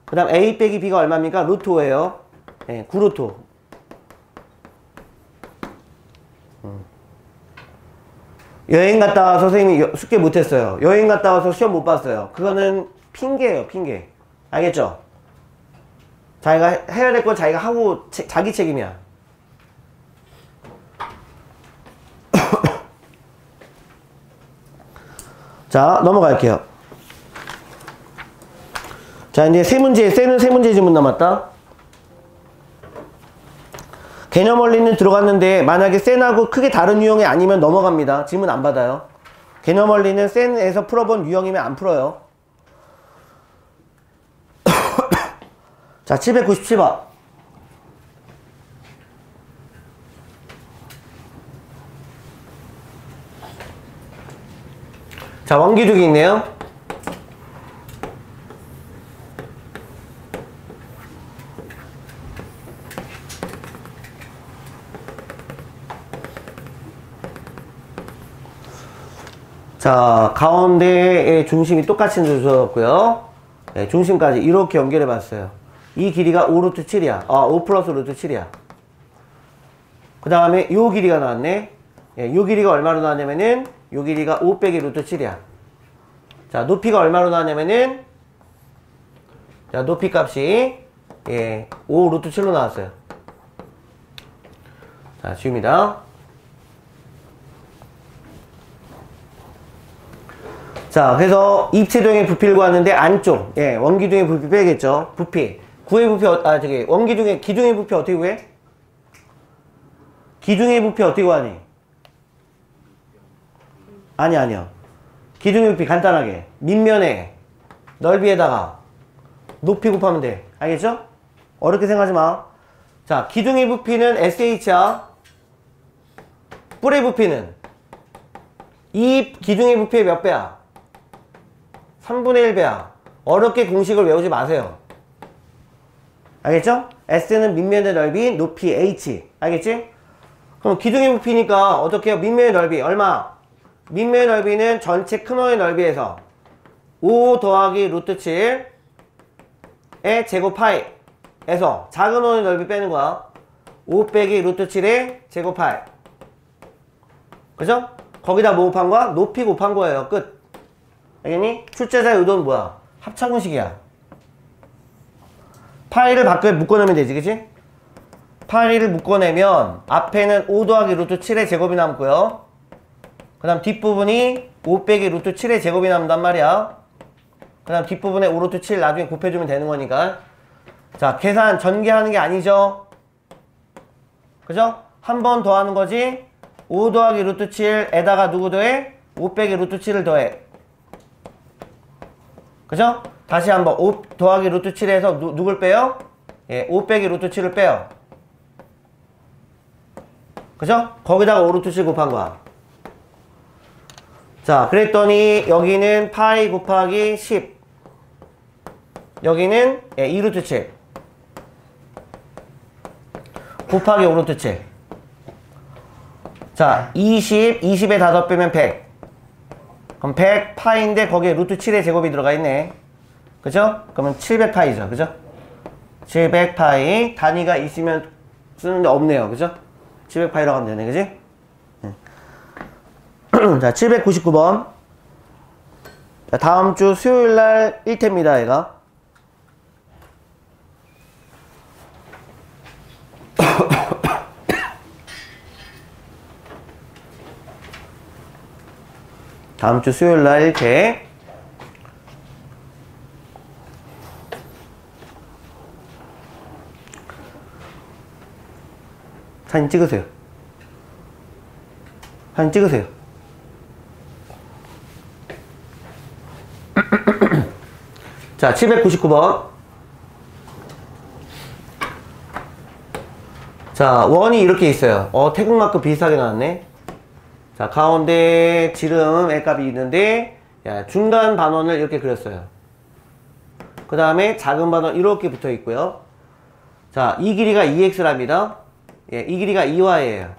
그 다음 A 빼기 B가 얼마입니까? 루트 5예요. 예, 9루트 5. 음. 여행 갔다 와서 선생님이 숙제 못했어요. 여행 갔다 와서 시험 못 봤어요. 그거는 핑계예요, 핑계. 알겠죠? 자기가 해야 될 건 자기가 하고 체, 자기 책임이야. <coughs> 자, 넘어갈게요. 자, 이제 세 문제, 쎄는 세 문제 지문 남았다. 개념 원리는 들어갔는데 만약에 쎄하고 크게 다른 유형이 아니면 넘어갑니다. 질문 안 받아요. 개념 원리는 쎄에서 풀어본 유형이면 안 풀어요. <coughs> 자, 797번. 자, 원기둥이 있네요. 자, 가운데의 중심이 똑같이 주셨고요. 네, 중심까지 이렇게 연결해 봤어요. 이 길이가 5 루트 7이야. 아, 5 플러스 루트 7이야. 그 다음에 요 길이가 나왔네. 예, 요 길이가 얼마로 나왔냐면은 요 길이가 5 빼기 루트 7이야. 자, 높이가 얼마로 나왔냐면은 자, 높이 값이 예, 5 루트 7로 나왔어요. 자, 지웁니다. 자, 그래서 입체동의 부피를 구하는데 안쪽, 예, 원기둥의 부피 빼겠죠. 부피. 구의 부피, 어, 아, 저기, 원기둥의, 기둥의 부피 어떻게 구해? 기둥의 부피 어떻게 구하니? 아니, 아니요. 기둥의 부피 간단하게. 밑면에, 넓이에다가, 높이 곱하면 돼. 알겠죠? 어렵게 생각하지 마. 자, 기둥의 부피는 SH야. 뿔의 부피는? 이 기둥의 부피의 몇 배야? 3분의 1배야. 어렵게 공식을 외우지 마세요. 알겠죠? S는 밑면의 넓이, 높이 H. 알겠지? 그럼 기둥의 부피니까 어떻게 해요? 밑면의 넓이 얼마? 밑면의 넓이는 전체 큰 원의 넓이에서 5 더하기 루트 7의 제곱 파이 에서 작은 원의 넓이 빼는 거야. 5 빼기 루트 7의 제곱 파이. 그죠? 거기다 뭐 곱한 거야? 높이 곱한 거예요. 끝. 알겠니? 출제자의 의도는 뭐야? 합차공식이야. 파이를 밖에 묶어내면 되지, 그치? 파이를 묶어내면 앞에는 5 더하기 루트 7의 제곱이 남고요. 그 다음 뒷부분이 5 빼기 루트 7의 제곱이 남단 말이야. 그 다음 뒷부분에 5 루트 7 나중에 곱해주면 되는 거니까. 자, 계산 전개하는 게 아니죠? 그죠? 한 번 더 하는 거지? 5 더하기 루트 7에다가 누구 더해? 5 빼기 루트 7을 더해. 그죠? 다시 한번 5 더하기 루트 7에서 누, 누굴 빼요? 예, 5 빼기 루트 7을 빼요. 그죠? 거기다가 5 루트 7 곱한 거야. 자, 그랬더니 여기는 파이 곱하기 10. 여기는 예, 2 루트 7. 곱하기 5 루트 7. 자, 20, 20에 5 빼면 100. 그럼 100 파인데 거기에 루트 7의 제곱이 들어가 있네. 그죠? 그러면 700 파이죠. 그죠? 700 파이 단위가 있으면 쓰는데 없네요. 그죠? 700 파이라고 하면 되네. 그지? <clears throat> 자, 799번. 자, 다음 주 수요일 날 1태입니다, 얘가. <clears throat> 다음 주 수요일 날 1태. 사진 찍으세요. 사진 찍으세요. <clears throat> 자, 799번. 자, 원이 이렇게 있어요. 어, 태국마크 비슷하게 나왔네. 자, 가운데 지름 L값이 있는데, 야, 중간 반원을 이렇게 그렸어요. 그 다음에 작은 반원 이렇게 붙어 있고요. 자, 이 길이가 2x랍니다. 예, 이 길이가 2y예요.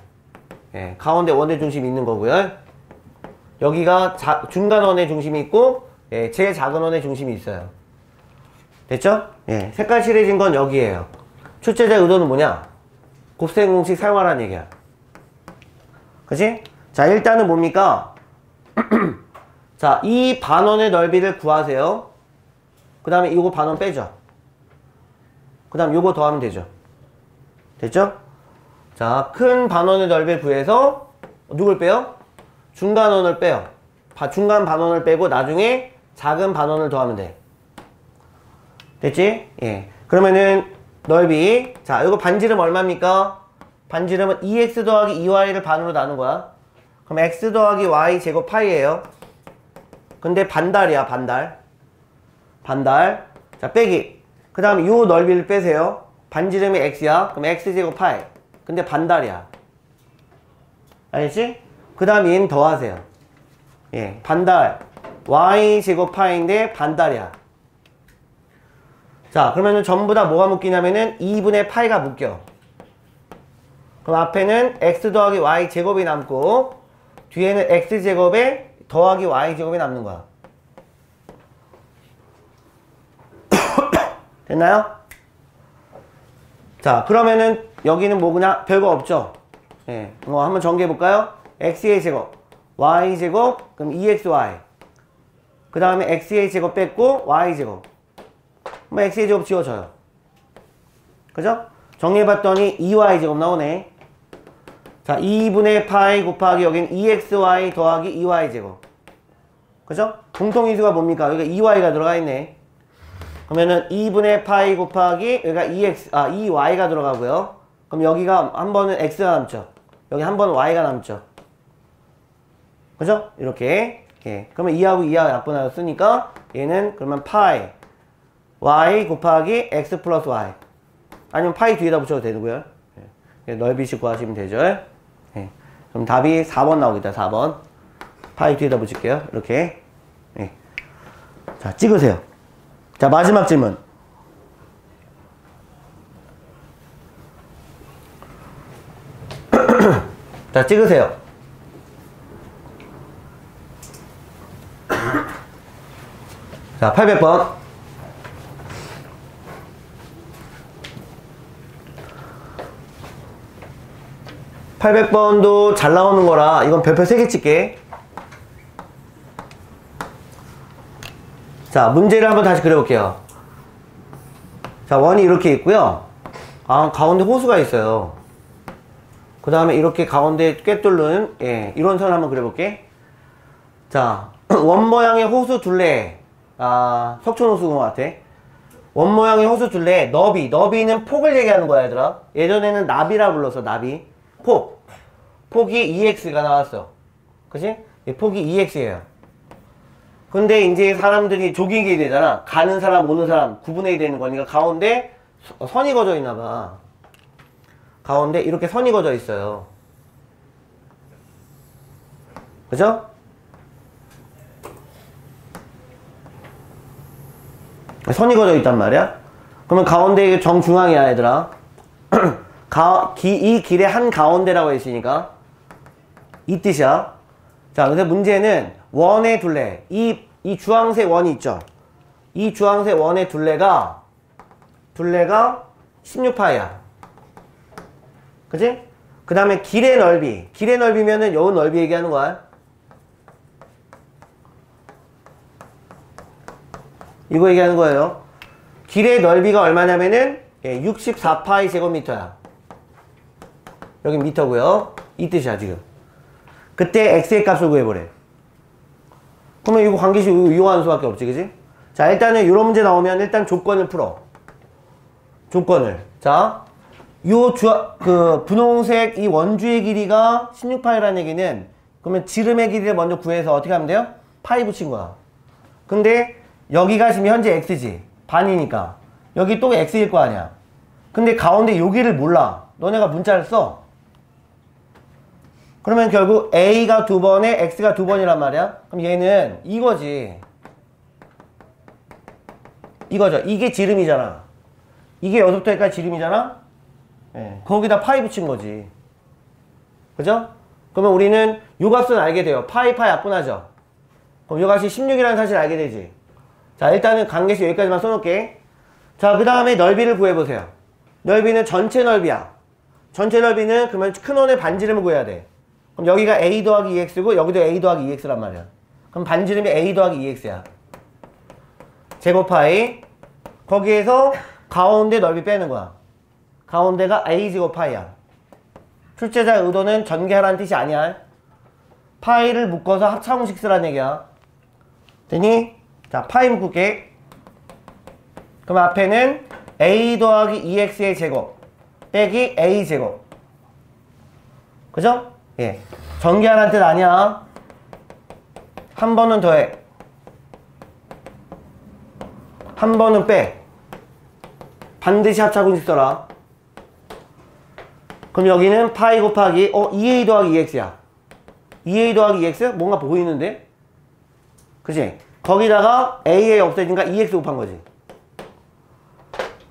예, 가운데 원의 중심이 있는 거고요. 여기가 자, 중간 원의 중심이 있고, 예, 제일 작은 원의 중심이 있어요. 됐죠? 예, 색깔 칠해진 건 여기에요. 출제자 의도는 뭐냐? 곱셈 공식 사용하라는 얘기야. 그치? 자, 일단은 뭡니까? <clears throat> 자, 이 반원의 넓이를 구하세요. 그 다음에 이거 반원 빼죠. 그 다음 요거 더하면 되죠. 됐죠? 자, 큰 반원의 넓이를 구해서 누굴 빼요? 중간원을 빼요. 바, 중간 반원을 빼고 나중에 작은 반원을 더하면 돼. 됐지? 예. 그러면은 넓이 자, 이거 반지름 얼마입니까? 반지름은 2x 더하기 2y를 반으로 나눈 거야. 그럼 x 더하기 y 제곱 파이예요. 근데 반달이야, 반달. 반달. 자, 빼기. 그 다음에 요 넓이를 빼세요. 반지름이 x야. 그럼 x 제곱 파이. 근데 반달이야. 알겠지? 그 다음 얘는 더하세요. 예, 반달. y 제곱 파인데 반달이야. 자, 그러면은 전부 다 뭐가 묶이냐면은 2분의 파이가 묶여. 그럼 앞에는 x 더하기 y 제곱이 남고 뒤에는 x 제곱에 더하기 y 제곱이 남는 거야. <coughs> 됐나요? 자, 그러면은 여기는 뭐구나? 별거 없죠? 예. 뭐 한번 정리해 볼까요? x의 제곱, y 제곱, 그럼 2xy. 그 다음에 x의 제곱 뺐고 y 제곱. 뭐 x의 제곱 지워져요. 그죠? 정리해 봤더니 2y 제곱 나오네. 자, 2분의 파이 곱하기 여기는 2xy 더하기 2y 제곱. 그죠? 공통인수가 뭡니까? 여기가 2y가 들어가 있네. 그러면은 2분의 파이 곱하기 여기가 2x, 아, 2y가 들어가고요. 그럼 여기가 한 번은 x가 남죠. 여기 한 번은 y가 남죠. 그죠? 이렇게. 예. 그러면 2하고 2하고 약분하여 쓰니까 얘는 그러면 파이 y 곱하기 x 플러스 y 아니면 파이 뒤에다 붙여도 되고요. 예. 넓이식 구하시면 되죠. 예. 그럼 답이 4번 나오겠다. 4번. 파이 뒤에다 붙일게요. 이렇게. 예. 자, 찍으세요. 자, 마지막 질문. <clears throat> 자, 찍으세요. 자, 800번. 800번도 잘 나오는 거라 이건 별표 3개 찍게. 자, 문제를 한번 다시 그려볼게요. 자, 원이 이렇게 있고요. 아, 가운데 호수가 있어요. 그 다음에 이렇게 가운데 꿰뚫는, 예, 이런 선을 한번 그려볼게. 자, <clears throat> 원 모양의 호수 둘레. 아, 석촌호수인 것 같아. 원 모양의 호수 둘레, 너비. 너비는 폭을 얘기하는 거야, 얘들아. 예전에는 나비라 불렀어, 나비. 폭. 폭이 2x가 나왔어. 그치? 이 폭이 2x예요. 근데 이제 사람들이 조깅이 되잖아. 가는 사람, 오는 사람 구분해야 되는 거니까 가운데 서- 선이 거져 있나 봐. 가운데 이렇게 선이 거져 있어요. 그죠? 선이 거져 있단 말이야. 그러면 가운데 정중앙이야, 얘들아. <clears throat> 가, 기, 이 길의 한 가운데라고 했으니까 이 뜻이야. 자, 근데 문제는 원의 둘레. 이, 이 주황색 원이 있죠. 이 주황색 원의 둘레가 둘레가 16파야. 그지? 그 다음에 길의 넓이. 길의 넓이면은 요 넓이 얘기하는 거야. 이거 얘기하는 거예요. 길의 넓이가 얼마냐면은 예, 64파이 제곱미터야. 여기 미터고요. 이 뜻이야 지금. 그때 x의 값을 구해보래. 그러면 이거 관계식 이용하는 수밖에 없지, 그지? 자, 일단은 이런 문제 나오면 일단 조건을 풀어. 조건을. 자, 요 주, 그, 분홍색 이 원주의 길이가 16파이라는 얘기는 그러면 지름의 길이를 먼저 구해서 어떻게 하면 돼요? 파이 붙인 거야. 근데 여기가 지금 현재 x지. 반이니까. 여기 또 x일 거 아니야. 근데 가운데 여기를 몰라. 너네가 문자를 써. 그러면 결국 a가 두 번에 x가 두 번이란 말이야. 그럼 얘는 이거지. 이거죠. 이게 지름이잖아. 이게 여기서부터 여기까지 지름이잖아. 예, 거기다 파이 붙인 거지. 그죠? 그러면 우리는 요 값은 알게 돼요. 파이 파이 약분하죠. 그럼 요 값이 16이라는 사실을 알게 되지. 자, 일단은 관계식 여기까지만 써놓을게. 자, 그 다음에 넓이를 구해보세요. 넓이는 전체 넓이야. 전체 넓이는 그러면 큰 원의 반지름을 구해야 돼. 그럼 여기가 a 더하기 2x고 여기도 a 더하기 2x란 말이야. 그럼 반지름이 a 더하기 2x야. 제곱파이 거기에서 가운데 넓이 빼는 거야. 가운데가 a 제곱파이야. 출제자 의도는 전개하라는 뜻이 아니야. 파이를 묶어서 합차공식 쓰라는 얘기야. 되니? 자, 파이 묶을게. 그럼 앞에는 a 더하기 2x의 제곱 빼기 a 제곱. 그죠? 예. 전개하라는 뜻 아니야. 한 번은 더해. 한 번은 빼. 반드시 합차공식 써라. 그럼 여기는 파이 곱하기 어 2a 더하기 2x야. 2a 더하기 2x? 뭔가 보이는데? 그지? 거기다가 a에 없어지니까 2x 곱한 거지.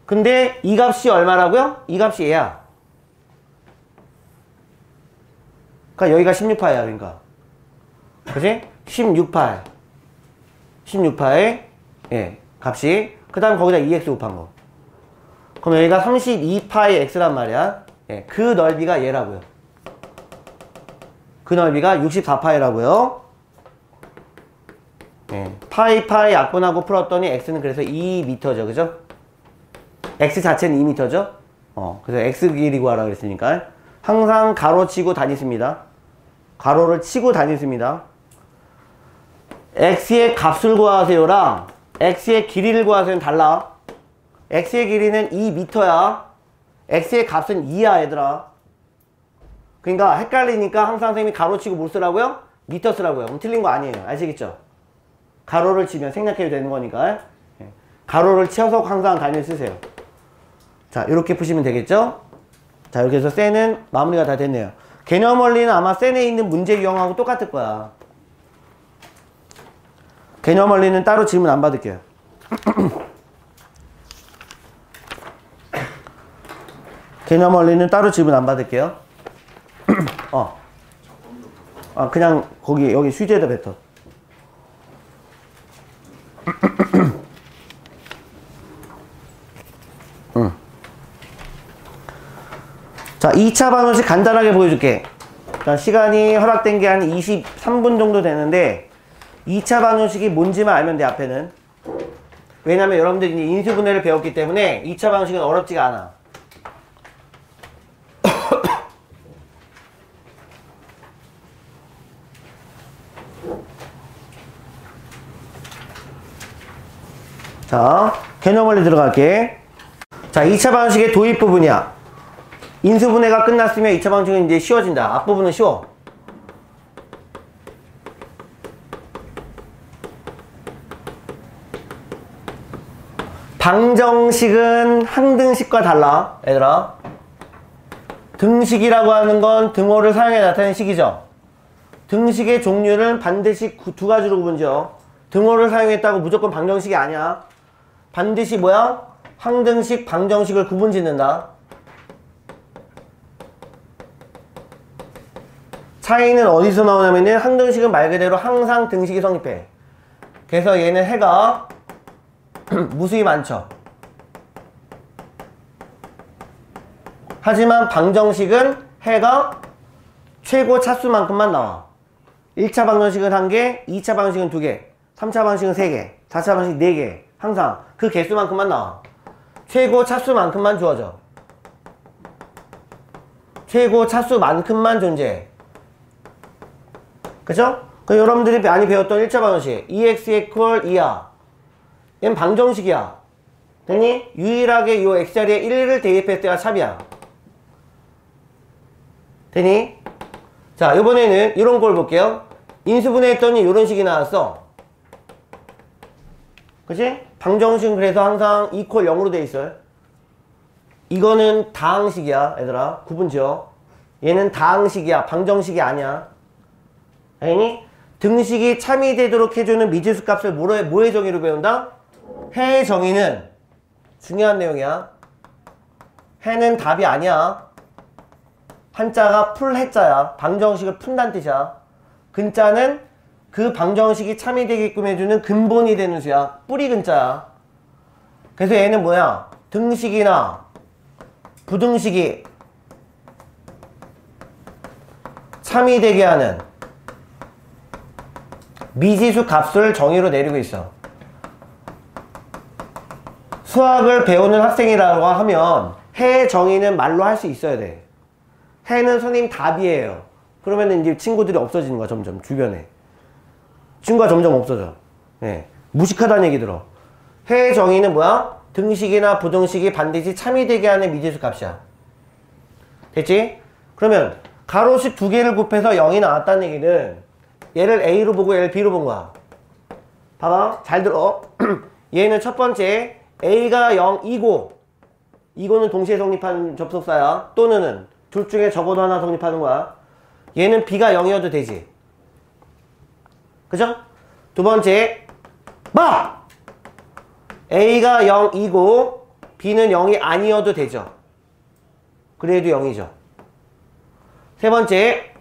근데 이 값이 얼마라고요? 이 값이 얘야. 그러니까 여기가 16파야 그러니까. 그지? 16파. 16파의 예, 값이 그 다음 거기다 2x 곱한 거. 그럼 여기가 32파의 x란 말이야. 예, 그 넓이가 얘라고요. 그 넓이가 64파이라고요. 예, 파이 파이 약분하고 풀었더니 x는 그래서 2m죠. 그죠? x 자체는 2m죠. 어, 그래서 x 길이 구하라 그랬으니까 항상 가로 치고 다니십니다. 가로를 치고 다니십니다. x의 값을 구하세요랑 x의 길이를 구하세요는 달라. x의 길이는 2m야. x의 값은 2야 얘들아. 그러니까 헷갈리니까 항상 선생님이 가로 치고 뭘 쓰라고요? 미터 쓰라고요. 그럼 틀린 거 아니에요. 아시겠죠? 가로를 치면 생략해도 되는 거니까 예. 가로를 치어서 항상 단위를 쓰세요. 자 이렇게 푸시면 되겠죠? 자 이렇게 해서 셀은 마무리가 다 됐네요. 개념 원리는 아마 셀에 있는 문제 유형하고 똑같을 거야. 개념 원리는 따로 질문 안 받을게요. <clears throat> 개념 원리는 따로 질문 안 받을게요. <clears throat> 어. 아, 그냥 거기, 여기 휴지에다 뱉어. 자, 2차 방정식 간단하게 보여줄게. 자, 시간이 허락된 게 한 23분 정도 되는데, 2차 방정식이 뭔지만 알면 돼, 앞에는. 왜냐면 여러분들이 이제 인수분해를 배웠기 때문에 2차 방정식은 어렵지가 않아. <coughs> 자, 개념 원리 들어갈게. 자, 2차 방식의 도입 부분이야. 인수분해가 끝났으면 2차 방식은 이제 쉬워진다. 앞부분은 쉬워. 방정식은 항등식과 달라. 얘들아. 등식이라고 하는 건 등호를 사용해 나타낸 식이죠. 등식의 종류는 반드시 두 가지로 구분죠. 등호를 사용했다고 무조건 방정식이 아니야. 반드시 뭐야? 항등식, 방정식을 구분 짓는다. 차이는 어디서 나오냐면은 항등식은 말 그대로 항상 등식이 성립해. 그래서 얘는 해가 <clears throat> 무수히 많죠. 하지만 방정식은 해가 최고 차수만큼만 나와. 1차 방정식은 1개, 2차 방정식은 2개, 3차 방정식은 3개, 4차 방정식 4개, 항상 그 개수만큼만 나와. 최고 차수만큼만 주어져. 최고 차수만큼만 존재해. 그죠? 그 여러분들이 많이 배웠던 1차 방정식 EX equal 2야. 얘는 방정식이야. 됐니? 유일하게 이 X자리에 1을 대입했을 때가 샵이야. 되니? 자, 이번에는 이런 걸 볼게요. 인수분해 했더니 이런 식이 나왔어. 그치? 방정식 그래서 항상 이퀄 0으로 돼 있어요. 이거는 다항식이야, 얘들아. 구분 지어. 얘는 다항식이야. 방정식이 아니야. 알니? 등식이 참이 되도록 해주는 미지수 값을 뭐의, 뭐의 정의로 배운다? 해의 정의는 중요한 내용이야. 해는 답이 아니야. 한자가 풀 해자야. 방정식을 푼다는 뜻이야. 근자는 그 방정식이 참이 되게끔 해주는 근본이 되는 수야. 뿌리 근자야. 그래서 얘는 뭐야? 등식이나 부등식이 참이 되게 하는 미지수 값을 정의로 내리고 있어. 수학을 배우는 학생이라고 하면 해 정의는 말로 할 수 있어야 돼. 해는 선생님 답이에요. 그러면 이제 친구들이 없어지는 거야, 점점, 주변에. 친구가 점점 없어져. 예. 무식하다는 얘기 들어. 해의 정의는 뭐야? 등식이나 부등식이 반드시 참이 되게 하는 미지수 값이야. 됐지? 그러면 가로식 두 개를 곱해서 0이 나왔다는 얘기는 얘를 A로 보고 얘를 B로 본 거야. 봐봐. 잘 들어. <clears throat> 얘는 첫 번째 A가 0이고 이거는 동시에 성립하는 접속사야. 또는 둘 중에 적어도 하나 성립하는 거야. 얘는 B가 0이어도 되지. 그죠? 두 번째 마! A가 0이고 B는 0이 아니어도 되죠. 그래도 0이죠. 세 번째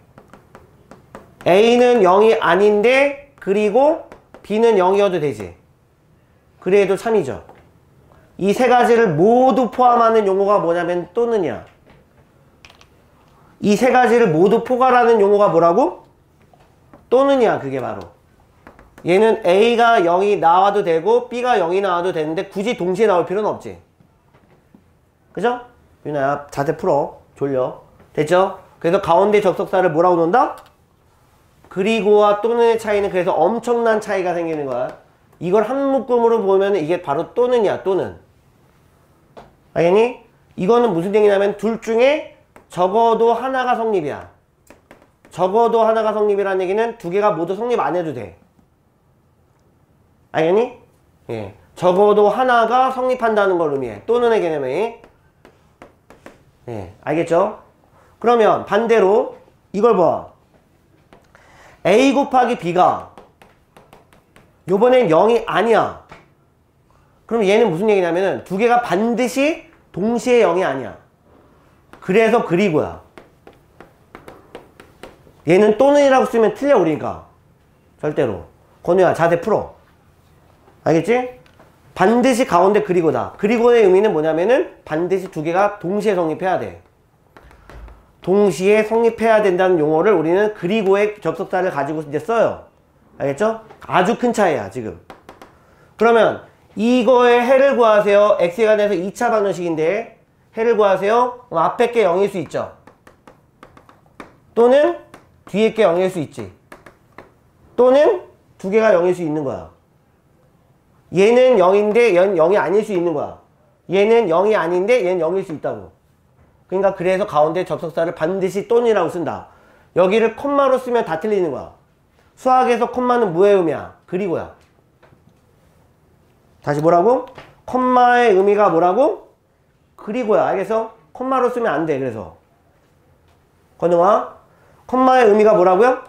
A는 0이 아닌데 그리고 B는 0이어도 되지. 그래도 3이죠. 이 세 가지를 모두 포함하는 용어가 뭐냐면 또는이야. 이 세 가지를 모두 포괄하는 용어가 뭐라고? 또는이야 그게 바로. 얘는 A가 0이 나와도 되고 B가 0이 나와도 되는데 굳이 동시에 나올 필요는 없지. 그죠? 유나야 자세 풀어. 졸려. 됐죠? 그래서 가운데 접속사를 뭐라고 놓는다? 그리고와 또는의 차이는 그래서 엄청난 차이가 생기는 거야. 이걸 한 묶음으로 보면 이게 바로 또는이야, 또는. 알겠니? 이거는 무슨 얘기냐면 둘 중에 적어도 하나가 성립이야. 적어도 하나가 성립이라는 얘기는 두 개가 모두 성립 안 해도 돼. 알겠니? 예. 적어도 하나가 성립한다는 걸 의미해. 또는의 개념이. 예. 알겠죠? 그러면 반대로 이걸 봐. A 곱하기 B가 요번엔 0이 아니야. 그럼 얘는 무슨 얘기냐면은 두 개가 반드시 동시에 0이 아니야. 그래서 그리고야. 얘는 또는이라고 쓰면 틀려 우리니까. 절대로. 건우야 자세 풀어. 알겠지? 반드시 가운데 그리고다. 그리고의 의미는 뭐냐면은 반드시 두 개가 동시에 성립해야 돼. 동시에 성립해야 된다는 용어를 우리는 그리고의 접속사를 가지고 이제 써요. 알겠죠? 아주 큰 차이야, 지금. 그러면 이거의 해를 구하세요. x에 관해서 2차 방정식인데 해를 구하세요. 그럼 앞에 게 0일 수 있죠. 또는 뒤에 게 0일 수 있지. 또는 두 개가 0일 수 있는 거야. 얘는 0인데 얘는 0이 아닐 수 있는 거야. 얘는 0이 아닌데 얘는 0일 수 있다고. 그러니까 그래서 가운데 접속사를 반드시 또는이라고 쓴다. 여기를 콤마로 쓰면 다 틀리는 거야. 수학에서 콤마는 무의 의미야. 그리고야. 다시 뭐라고? 콤마의 의미가 뭐라고? 그리고야. 알겠어? 콤마로 쓰면 안 돼. 그래서. 건영아. 콤마의 의미가 뭐라고요?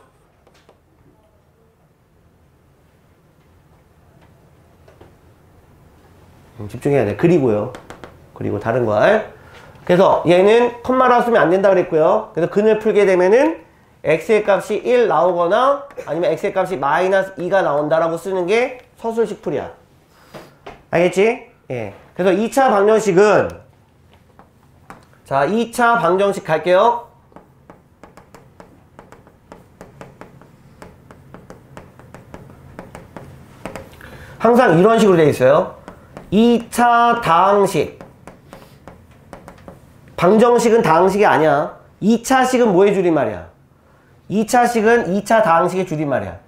음, 집중해야 돼. 그리고요. 그리고 다른 걸. 그래서 얘는 컴마로 쓰면 안 된다 그랬고요. 그래서 근을 풀게 되면은 x의 값이 1 나오거나 아니면 x의 값이 마이너스 2가 나온다라고 쓰는 게 서술식 풀이야. 알겠지? 예. 그래서 2차 방정식은 자, 2차 방정식 갈게요. 항상 이런 식으로 되어 있어요. 2차 다항식. 방정식은 다항식이 아니야. 2차식은 뭐의 줄임말이야? 2차식은 2차 다항식의 줄임말이야.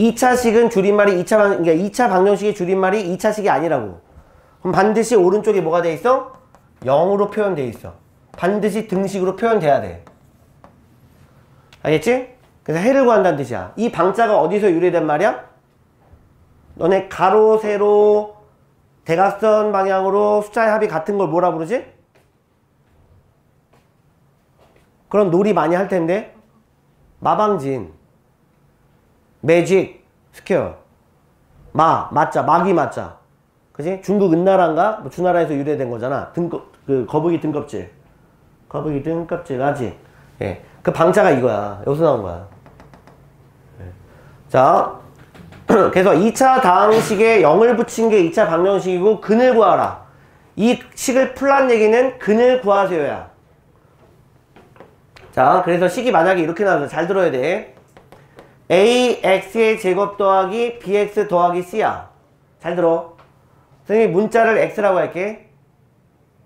2차식은 줄임말이 2차 방, 그러니까 2차 방정식의 줄임말이 2차식이 아니라고. 그럼 반드시 오른쪽에 뭐가 돼 있어? 0으로 표현돼 있어. 반드시 등식으로 표현돼야 돼. 알겠지? 그래서 해를 구한다는 뜻이야. 이 방자가 어디서 유래된 말이야? 너네 가로, 세로, 대각선 방향으로 숫자의 합이 같은 걸 뭐라 부르지? 그럼 놀이 많이 할 텐데? 마방진. 매직. 스퀘어. 마 맞자. 마기 맞자. 그지? 중국 은나라인가? 뭐 주나라에서 유래된 거잖아. 등껍 그 거북이 등껍질. 거북이 등껍질. 아직 예그 방자가 이거야. 여기서 나온 거야. 예. 자 <clears throat> 그래서 2차 다항식에 0을 붙인 게 2차 방정식이고 근을 구하라 이 식을 풀란 얘기는 근을 구하세요야 자 그래서 식이 만약에 이렇게 나와서 잘 들어야 돼 ax의 제곱 더하기 bx 더하기 c야. 잘 들어. 선생님이 문자를 x라고 할게.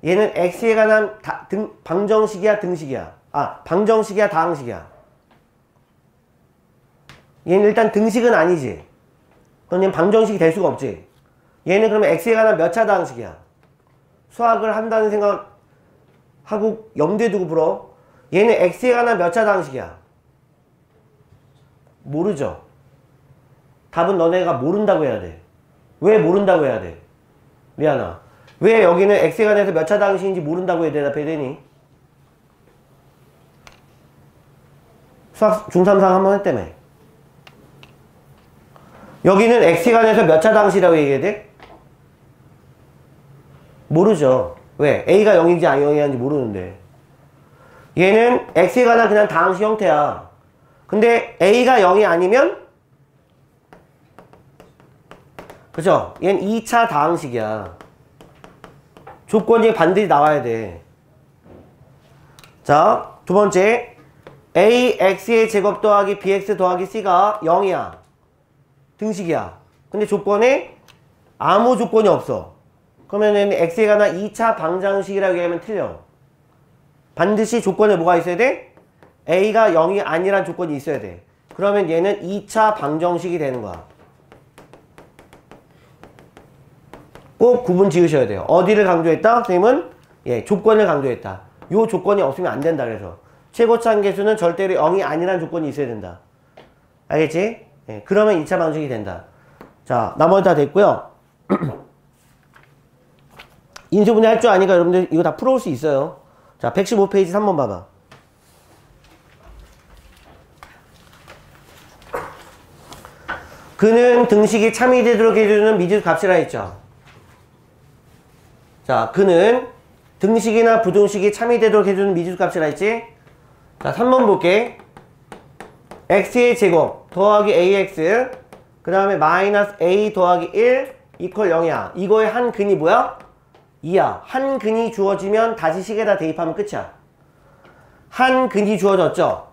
얘는 x에 관한 다, 등, 방정식이야 등식이야. 아 방정식이야 다항식이야. 얘는 일단 등식은 아니지. 그럼 방정식이 될 수가 없지. 얘는 그러면 x에 관한 몇 차 다 항식이야. 수학을 한다는 생각 하고 염두에 두고 불어. 얘는 x에 관한 몇 차 다 항식이야. 모르죠. 답은 너네가 모른다고 해야 돼. 왜 모른다고 해야 돼? 미안아. 왜 여기는 x에 관해서 몇차 당시인지 모른다고 해 대답해야 되니? 수학 중3상 한번 했다며. 여기는 관해서 몇 차 당시라고 얘기해야 돼? 모르죠. 왜? a가 0인지 아니 0인지 모르는데. 얘는 관한 그냥 당시 형태야. 근데 A가 0이 아니면 그죠? 얘는 2차 다항식이야. 조건이 반드시 나와야 돼. 자, 두 번째. AX의 제곱 더하기 BX 더하기 C가 0이야. 등식이야. 근데 조건에 아무 조건이 없어. 그러면은 X에 관한 2차 방정식이라고 얘기하면 틀려. 반드시 조건에 뭐가 있어야 돼? A가 0이 아니란 조건이 있어야 돼. 그러면 얘는 2차 방정식이 되는 거야. 꼭 구분 지으셔야 돼요. 어디를 강조했다? 선생님은 예, 조건을 강조했다. 요 조건이 없으면 안 된다 그래서 최고차 계수는 절대로 0이 아니란 조건이 있어야 된다. 알겠지? 예, 그러면 2차 방정식이 된다. 자, 나머지 다 됐고요. <clears throat> 인수분해 할 줄 아니까 여러분들 이거 다 풀어올 수 있어요. 자, 115페이지 3번 봐봐. 그는 등식이 참이 되도록 해주는 미지수 값이라 했죠. 자, 그는 등식이나 부등식이 참이 되도록 해주는 미지수 값이라 했지. 자, 3번 볼게. X의 제곱 더하기 ax 그 다음에 마이너스 a 더하기 1 이퀄 0이야. 이거의 한 근이 뭐야? 2야. 한 근이 주어지면 다시 식에다 대입하면 끝이야. 한 근이 주어졌죠?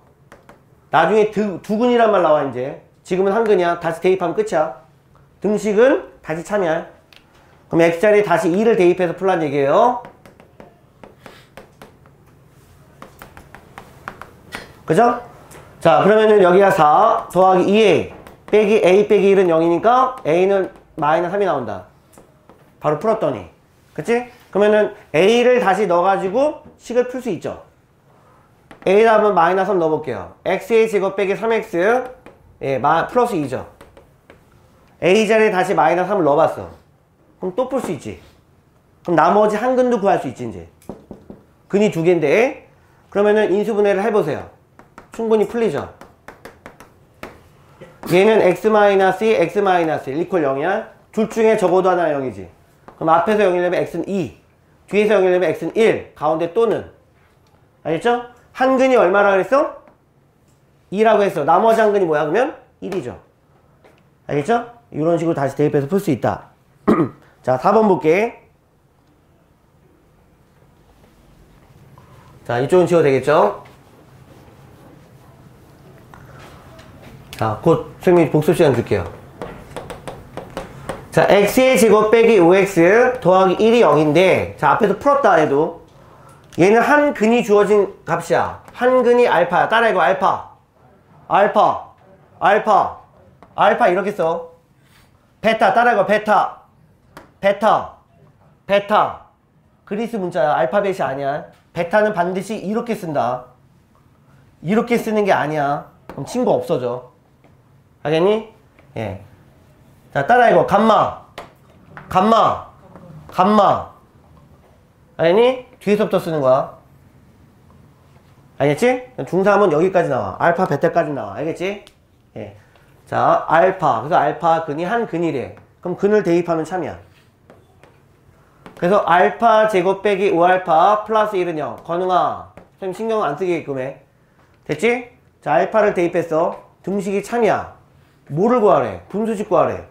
나중에 두, 두 근이란 말 나와 이제. 지금은 한 근이야. 다시 대입하면 끝이야. 등식은 다시 참여할. 그럼 x자리에 다시 2를 대입해서 풀란 얘기예요. 그죠? 자 그러면은 여기가 4 더하기 2a 빼기 a 빼기 1은 0이니까 a는 마이너스 3이 나온다. 바로 풀었더니. 그치? 그러면은 a를 다시 넣어가지고 식을 풀 수 있죠. a다 하면 마이너스 3 넣어볼게요. x의 제곱 빼기 3x 예, 마, 플러스 2죠. A 자리에 다시 마이너스 3을 넣어봤어. 그럼 또 풀 수 있지. 그럼 나머지 한 근도 구할 수 있지, 이제. 근이 두 개인데, 그러면은 인수분해를 해보세요. 충분히 풀리죠. 얘는 x-2, x-1 이퀄 0이야. 둘 중에 적어도 하나 0이지. 그럼 앞에서 0이려면 x는 2, 뒤에서 0이려면 x는 1, 가운데 또는. 알겠죠? 한 근이 얼마라 그랬어? 2라고 했어. 나머지 한 근이 뭐야? 그러면 1이죠. 알겠죠? 이런 식으로 다시 대입해서 풀 수 있다. <clears throat> 자, 4번 볼게. 자, 이쪽은 지워도 되겠죠? 자, 곧 선생님이 복습 시간 줄게요. 자, x의 제곱 빼기 5x 더하기 1이 0인데, 자, 앞에서 풀었다 해도, 얘는 한 근이 주어진 값이야. 한 근이 알파야. 따라 이거 알파. 알파. 알파. 알파 이렇게 써. 베타. 따라 이거 베타. 베타. 베타. 그리스 문자야. 알파벳이 아니야. 베타는 반드시 이렇게 쓴다. 이렇게 쓰는 게 아니야. 그럼 친구 없어져. 알겠니? 예. 자, 따라 이거 감마. 감마. 감마. 알겠니? 뒤에서부터 쓰는 거야. 알겠지? 중3은 여기까지 나와. 알파, 베타까지 나와. 알겠지? 예. 자, 알파. 그래서 알파 근이 한 근이래. 그럼 근을 대입하면 참이야. 그래서 알파 제곱 빼기 5알파 플러스 1은 0. 건웅아. 선생님 신경 안 쓰게끔 해. 됐지? 자, 알파를 대입했어. 등식이 참이야. 뭐를 구하래? 분수식 구하래.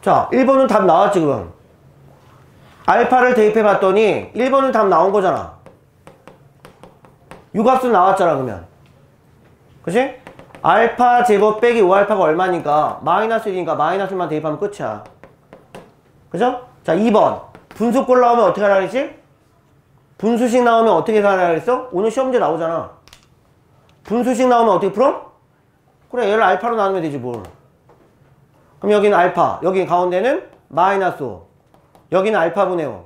자, 1번은 답 나왔지, 그럼. 알파를 대입해 봤더니 1번은 답 나온 거잖아. 유값수 나왔잖아, 그러면. 그치? 알파 제곱 빼기 5알파가 얼마니까 마이너스 1이니까 마이너스만 대입하면 끝이야. 그죠? 자, 2번. 분수꼴 나오면 어떻게 하라 그랬지? 분수식 나오면 어떻게 하라 그랬어? 오늘 시험제 나오잖아. 분수식 나오면 어떻게 풀어? 그래, 얘를 알파로 나누면 되지, 뭘. 그럼 여기는 알파, 여기 가운데는 마이너스 5. 여기는 알파분의 5.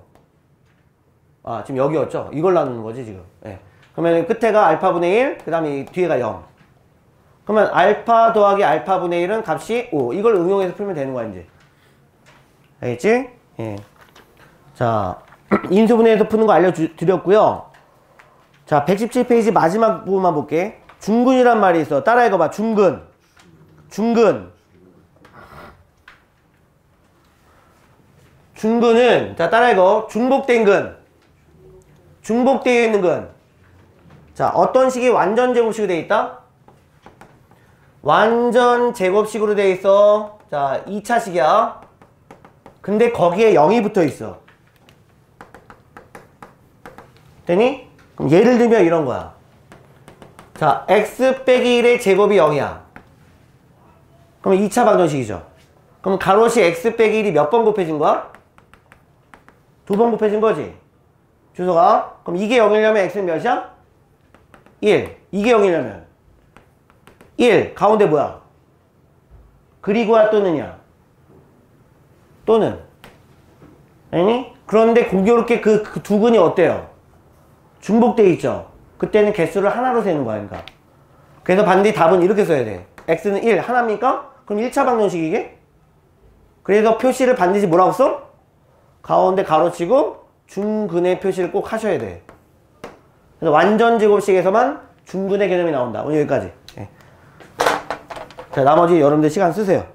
아, 지금 여기였죠? 이걸 나누는 거지, 지금. 예. 그러면 끝에가 알파분의 1, 그 다음에 뒤에가 0. 그러면 알파 더하기 알파분의 1은 값이 5. 이걸 응용해서 풀면 되는 거야, 이제. 알겠지? 예. 자, <clears throat> 인수분해에서 푸는 거 알려드렸고요. 자, 117페이지 마지막 부분만 볼게. 중근이란 말이 있어. 따라 읽어봐. 중근. 중근. 중근은, 자, 따라 읽어. 중복된 근. 중복되어 있는 근. 자, 어떤 식이 완전 제곱식으로 되어 있다? 완전 제곱식으로 되어 있어. 자, 2차식이야. 근데 거기에 0이 붙어 있어. 되니? 그럼 예를 들면 이런 거야. 자, x 빼기 1의 제곱이 0이야. 그럼 2차 방정식이죠. 그럼 가로시 x 빼기 1이 몇 번 곱해진 거야? 두 번 곱해진 거지. 주소가. 그럼 이게 0이려면 x는 몇이야? 1. 이게 0이려면 1. 가운데 뭐야? 그리고야 또는이야. 또는. 아니? 그런데 공교롭게 그, 그 두 근이 어때요? 중복돼 있죠. 그때는 개수를 하나로 세는 거야, 그러니까. 그래서 반드시 답은 이렇게 써야 돼. x는 1 하나입니까? 그럼 1차 방정식이게? 그래서 표시를 반드시 뭐라고 써? 가운데 가로치고 중근의 표시를 꼭 하셔야 돼. 그래서 완전 제곱식에서만 중근의 개념이 나온다. 오늘 여기까지. 예. 자, 나머지 여러분들 시간 쓰세요.